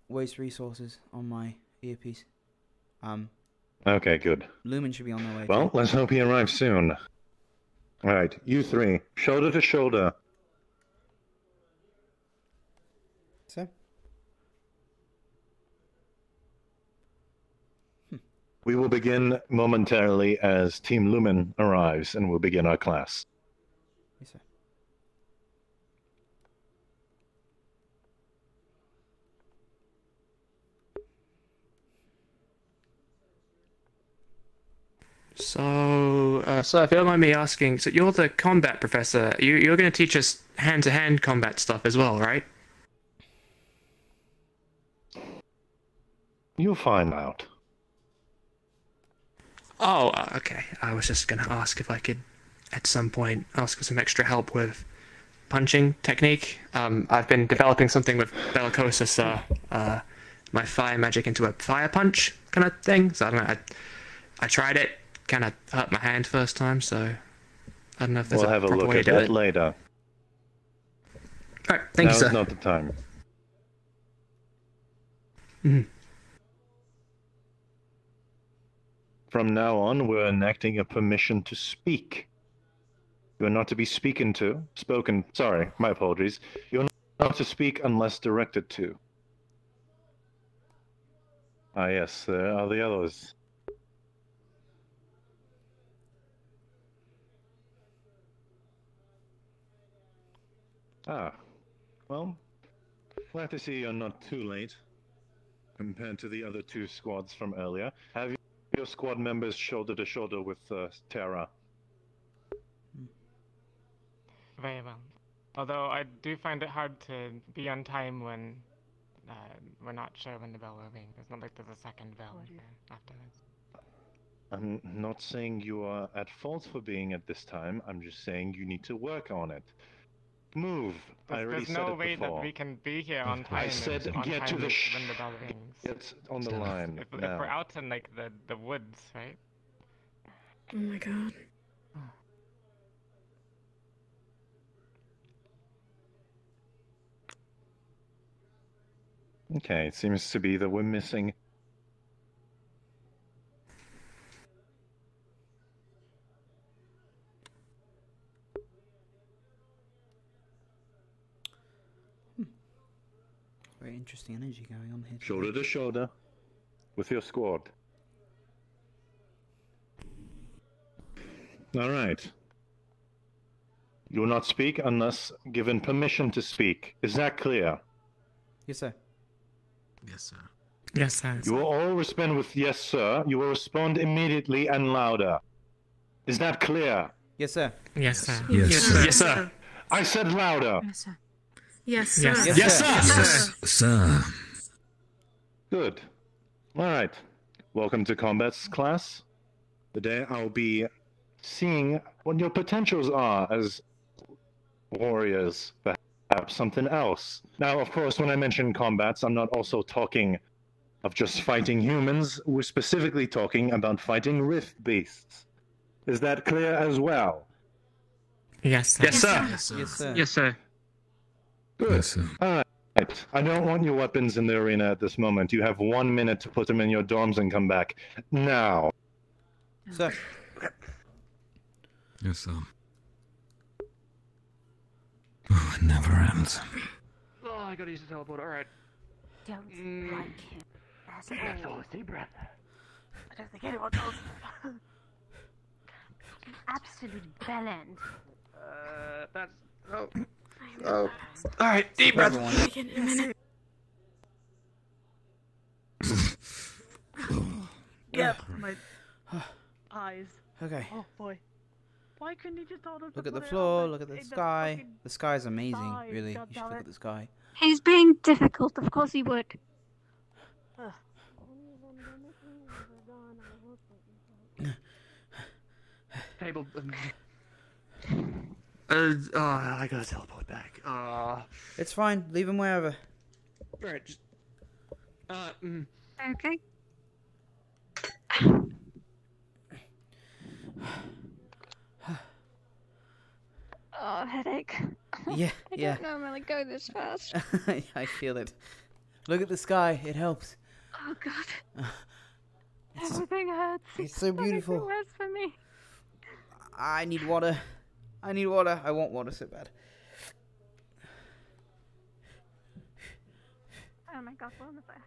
waste resources on my earpiece. Um, Okay, good. Lumen should be on their way. Well, too. let's hope he arrives soon. All right, you three, shoulder to shoulder. So? We will begin momentarily as Team Lumen arrives and we'll begin our class. Yes, sir. So, uh, so if you don't mind me asking, so you're the combat professor. You you're going to teach us hand-to-hand combat stuff as well, right? You'll find out. Oh, uh, okay. I was just going to ask if I could, at some point, ask for some extra help with punching technique. Um, I've been developing something with Bellicosus, uh, uh, my fire magic into a fire punch kind of thing. So I don't know. I, I tried it, kind of hurt my hand first time. So I don't know if there's We'll a have a proper look way at to do that it. later. All right, thank now you, sir. is not the time. Mhm. From now on, we're enacting a permission to speak. You are not to be spoken to, spoken, sorry, my apologies. You're not to speak unless directed to. Ah, yes, there are the others. Ah, well, glad to see you're not too late compared to the other two squads from earlier. Have your squad members shoulder to shoulder with uh, Terra. Very well. Although I do find it hard to be on time when uh, we're not sure when the bell will ring. It's not like there's a second bell afterwards. I'm not saying you are at fault for being at this time. I'm just saying you need to work on it. Move. I There's, already there's said no it way before. that we can be here on time. I said on get to the when- sh- when the bell rings. Get on the line If, if we're out in like the the woods, right? Oh my god. Okay, it seems to be that we're missing. Very interesting energy going on here. Shoulder to shoulder with your squad. All right. You will not speak unless given permission to speak. Is that clear? Yes, sir. Yes, sir. Yes, sir. You will all respond with yes, sir. You will respond immediately and louder. Is that clear? Yes, sir. Yes, sir. Yes, Yes, sir. sir. Yes, sir. I said louder. Yes, sir. Yes, Yes, sir. yes, Yes, sir. sir. Yes, sir. Good. All right. Welcome to Combat's class. Today I'll be seeing what your potentials are as warriors, perhaps something else. Now, of course, when I mention combats, I'm not also talking of just fighting humans. We're specifically talking about fighting rift beasts. Is that clear as well? Yes, sir. Yes, sir. Yes, sir. Yes, sir. Good. All right. I don't want your weapons in the arena at this moment. You have one minute to put them in your dorms and come back. Now. Sir. Yes, sir. Oh, it never ends. Oh, I gotta use the teleport. All right. Don't Mm. like him. That's Deep breath, deep breath. I don't think anyone knows. An absolute bellend. Uh, that's oh. Oh. all right, deep breath. yep, my eyes. Okay. Oh boy. Why couldn't he just hold up? Look at the floor. Look at the sky. The, the sky is amazing. Sky, really, God you should look it. at the sky. He's being difficult. Of course he would. Table. Uh, oh, I gotta teleport back. Uh, It's fine. Leave him wherever. right, just. Uh, mm. Okay. Oh, headache. Yeah, I yeah. don't normally go this fast. I feel it. Look at the sky. It helps. Oh god. It's, Everything hurts. it's so beautiful. Everything hurts for me. I need water. I need water. I want water so bad. Oh my god, what was that?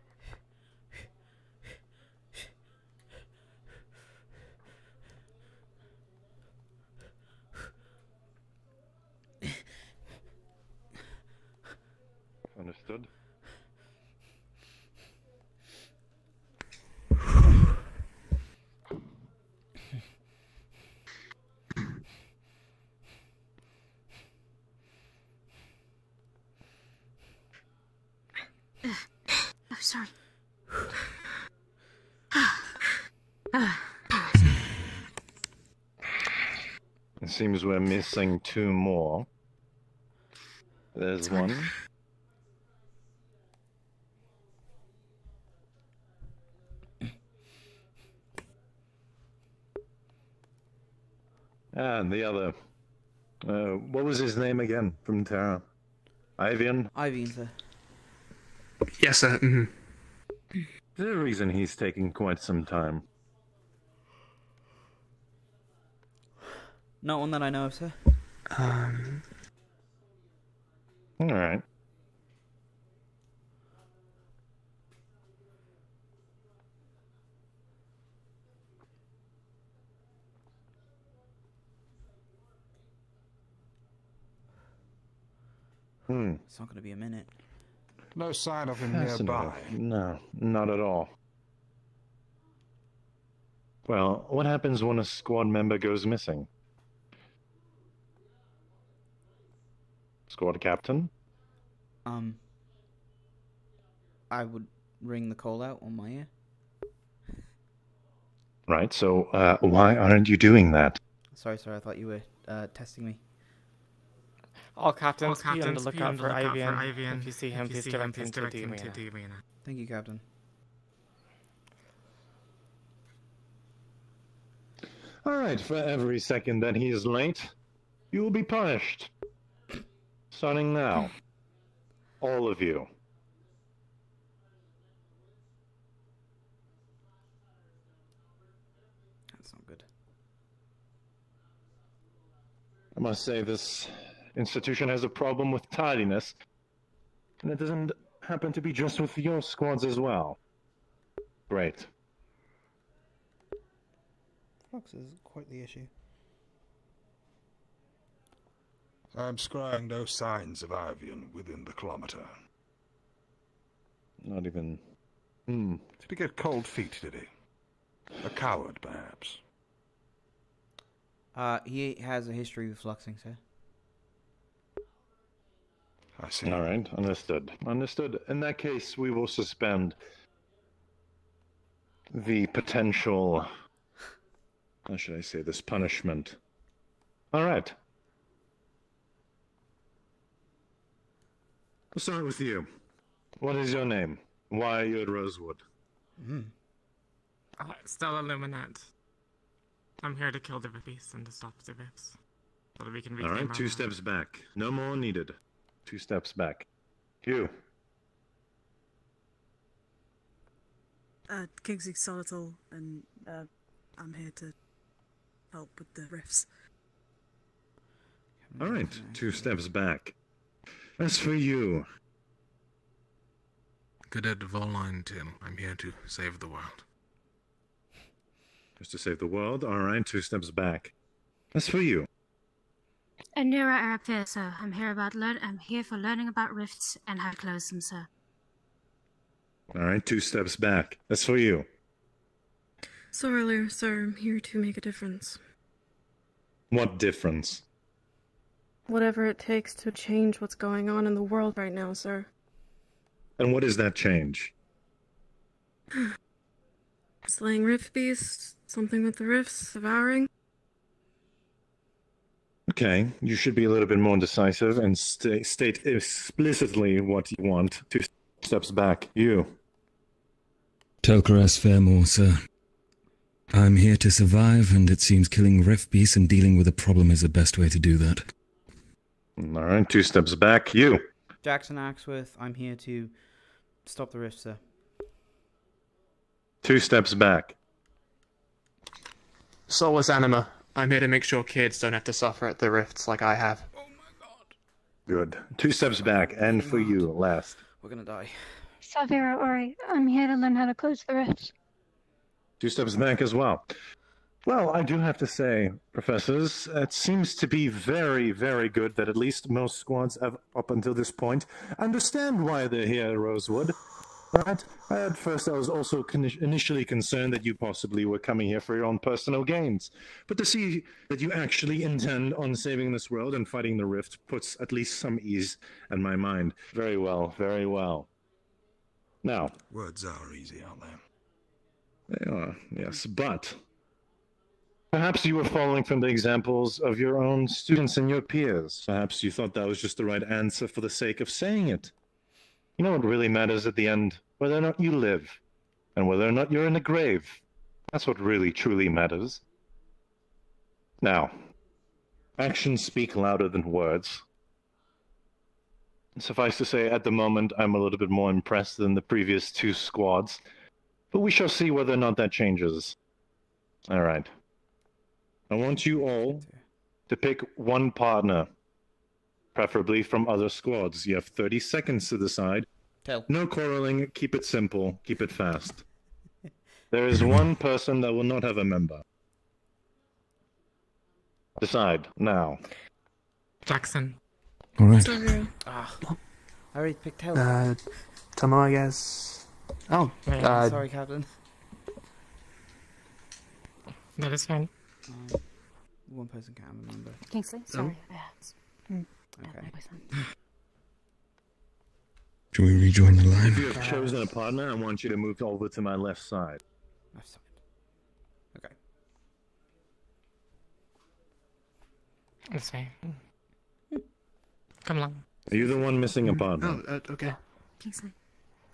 Understood. It seems we're missing two more. There's one. And the other. Uh, what was his name again from Terra? Ivian? Ivian, sir. Yes, sir. hmm There's a reason he's taking quite some time. Not one that I know of, sir. Um. Alright. Hmm. It's not going to be a minute. No sign of him nearby. No, not at all. Well, what happens when a squad member goes missing? Squad captain? Um. I would ring the call out on my ear. Right, so uh, why aren't you doing that? Sorry, sorry. I thought you were uh, testing me. All captains, All be on the captains, lookout for lookout for Ivian. Ivian. If you see him, If you please see direct him, him please to direct him to the. Thank you, Captain. Alright, for every second that he is late, you will be punished. Starting now. All of you. That's not good. I must say, this institution has a problem with tidiness, and it doesn't happen to be just with your squads as well. Great. Fox is quite the issue. I'm scrying no signs of Ivian within the kilometer. Not even. Hmm. Did he get cold feet, did he? A coward, perhaps. Uh, he has a history with fluxing, sir. I see. Alright, understood. Understood. In that case, we will suspend the potential. How should I say this? Punishment. Alright. We'll start with you. What is your name? Why are you at Rosewood? Mm. Uh, Stella Luminant. I'm here to kill the Rippies and to stop the Rips. So that we can reclaim Alright, two land. steps back. No more needed. Two steps back. You. Uh, Kingsley Solitol, and uh, I'm here to help with the rifts. Alright, two steps back. As for you, Cadet Volline Till, I'm here to save the world. just to save the world, alright, two steps back. As for you, Anira Arapir, sir. I'm here about learn. I'm here for learning about rifts and how to close them, sir. alright, two steps back. As for you, So earlier, sir, I'm here to make a difference. What difference? Whatever it takes to change what's going on in the world right now, sir. And what is that change? Slaying rift beasts, something with the rifts, devouring. Okay, you should be a little bit more decisive and sta state explicitly what you want. Two steps back. You. Telkaras Fairmore, sir. I'm here to survive, and it seems killing rift beasts and dealing with a problem is the best way to do that. All right, two steps back. You. Jackson Axeworth, I'm here to stop the rift, sir. Two steps back. Soulless Anima. I'm here to make sure kids don't have to suffer at the rifts like I have. Oh my god. Good. Two steps back, and for you, last. We're gonna die. Savira Ori, I'm here to learn how to close the rifts. Two steps back as well. Well, I do have to say, professors, it seems to be very, very good that at least most squads have, up until this point, understand why they're here Rosewood. Right? At first, I was also initially concerned that you possibly were coming here for your own personal gains. But to see that you actually intend on saving this world and fighting the rift puts at least some ease in my mind. Very well, very well. Now, Words are easy, aren't they? they are, yes, but perhaps you were following from the examples of your own students and your peers. Perhaps you thought that was just the right answer for the sake of saying it. You know what really matters at the end? Whether or not you live, and whether or not you're in a grave. That's what really, truly matters. Now, actions speak louder than words. Suffice to say, at the moment, I'm a little bit more impressed than the previous two squads, but we shall see whether or not that changes. All right. I want you all to pick one partner, preferably from other squads. You have 30 seconds to decide. Tell. No quarreling, keep it simple, keep it fast. There is one person that will not have a member. Decide now. Jackson. All right. Ah, I already picked Hell. Uh, Tomo, I guess. Oh, Right, uh, sorry, Captain. That is fine. Um, one person can't remember. Kingsley, sorry. Yeah, mm, Okay. my voice went. Shall we rejoin the line? If you have chosen a partner, I want you to move over to my left side. Left side. Okay. That's fine. Come along. Are you the one missing a partner? Oh, uh, okay. Kingsley.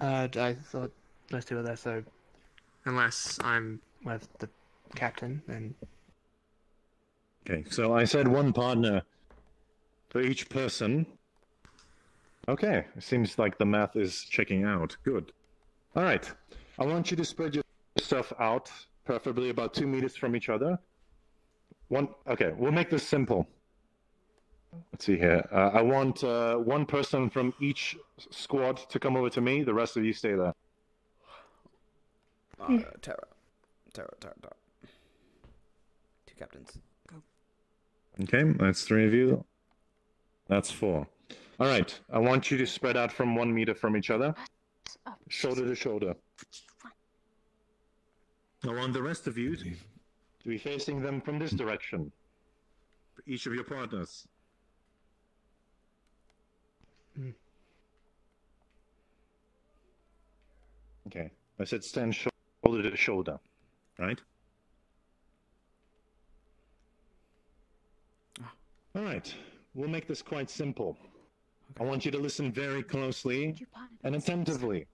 Uh, I thought those two were there, so unless I'm with the captain, then Okay, so I said one partner for each person. Okay, it seems like the math is checking out. Good. All right, I want you to spread your stuff out, preferably about two meters from each other. One. Okay, we'll make this simple. Let's see here. Uh, I want uh, one person from each squad to come over to me. The rest of you stay there. Uh, Terra. Terra, Terra, Terra. Two captains. Okay, that's three of you. That's four. All right, I want you to spread out from one meter from each other, shoulder to shoulder. I want the rest of you to, be facing them from this direction. Each of your partners. Okay, I said stand shoulder to shoulder, right? All right, we'll make this quite simple. I want you to listen very closely and attentively.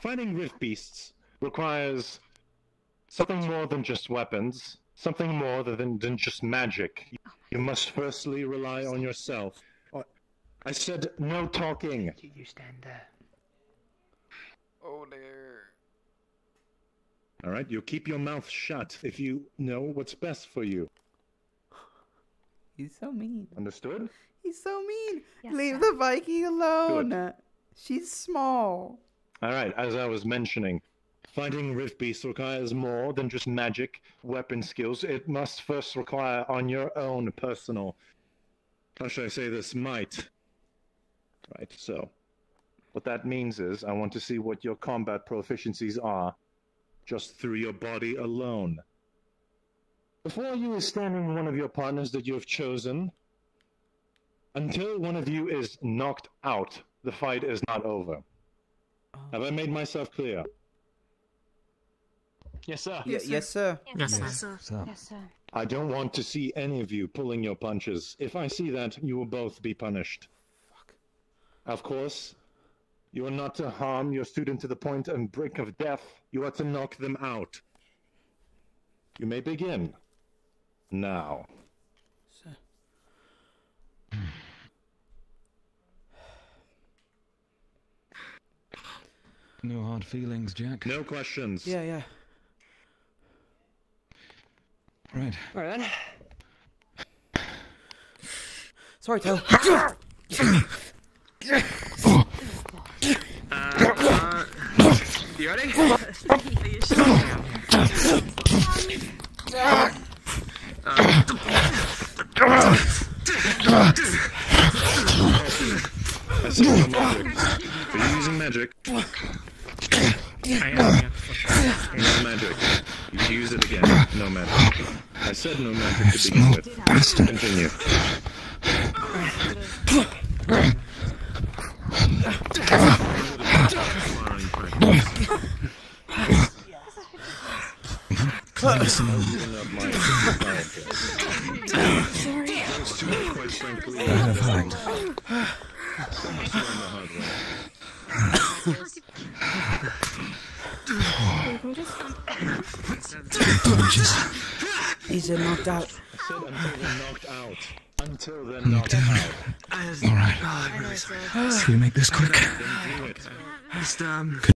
Fighting rift beasts requires something more than just weapons, something more than, than just magic. You must firstly rely on yourself. Uh, I said no talking. you stand there. Oh dear. All right, you keep your mouth shut if you know what's best for you. He's so mean. Understood? He's so mean. Leave the Viking alone. She's small. All right, as I was mentioning, fighting rift beasts requires more than just magic, weapon skills. It must first require on your own personal, how should I say this, might. Right, so what that means is I want to see what your combat proficiencies are just through your body alone. Before you is standing one of your partners that you have chosen. Until one of you is knocked out, the fight is not over. Oh. Have I made myself clear? Yes, sir. Y- yes, sir. Yes, sir. Yes, sir. sir. Yes, sir. I don't want to see any of you pulling your punches. If I see that, you will both be punished. Of course, you are not to harm your student to the point and brink of death. You are to knock them out. You may begin. Now. No hard feelings, Jack. No questions. Yeah, yeah. Right. All right then. Sorry, Tail. Uh, you ready? I see no magic. Are you using magic? I am, No magic. You use it again. No magic. I said no magic to begin with. Bastard. Continue. Listen. Sorry. Quite frankly, I have heart. so much learn the hard way. He's knocked out. I said until they're knocked out. Until they're knocked out. All right. Oh, So we make this quick. Just um.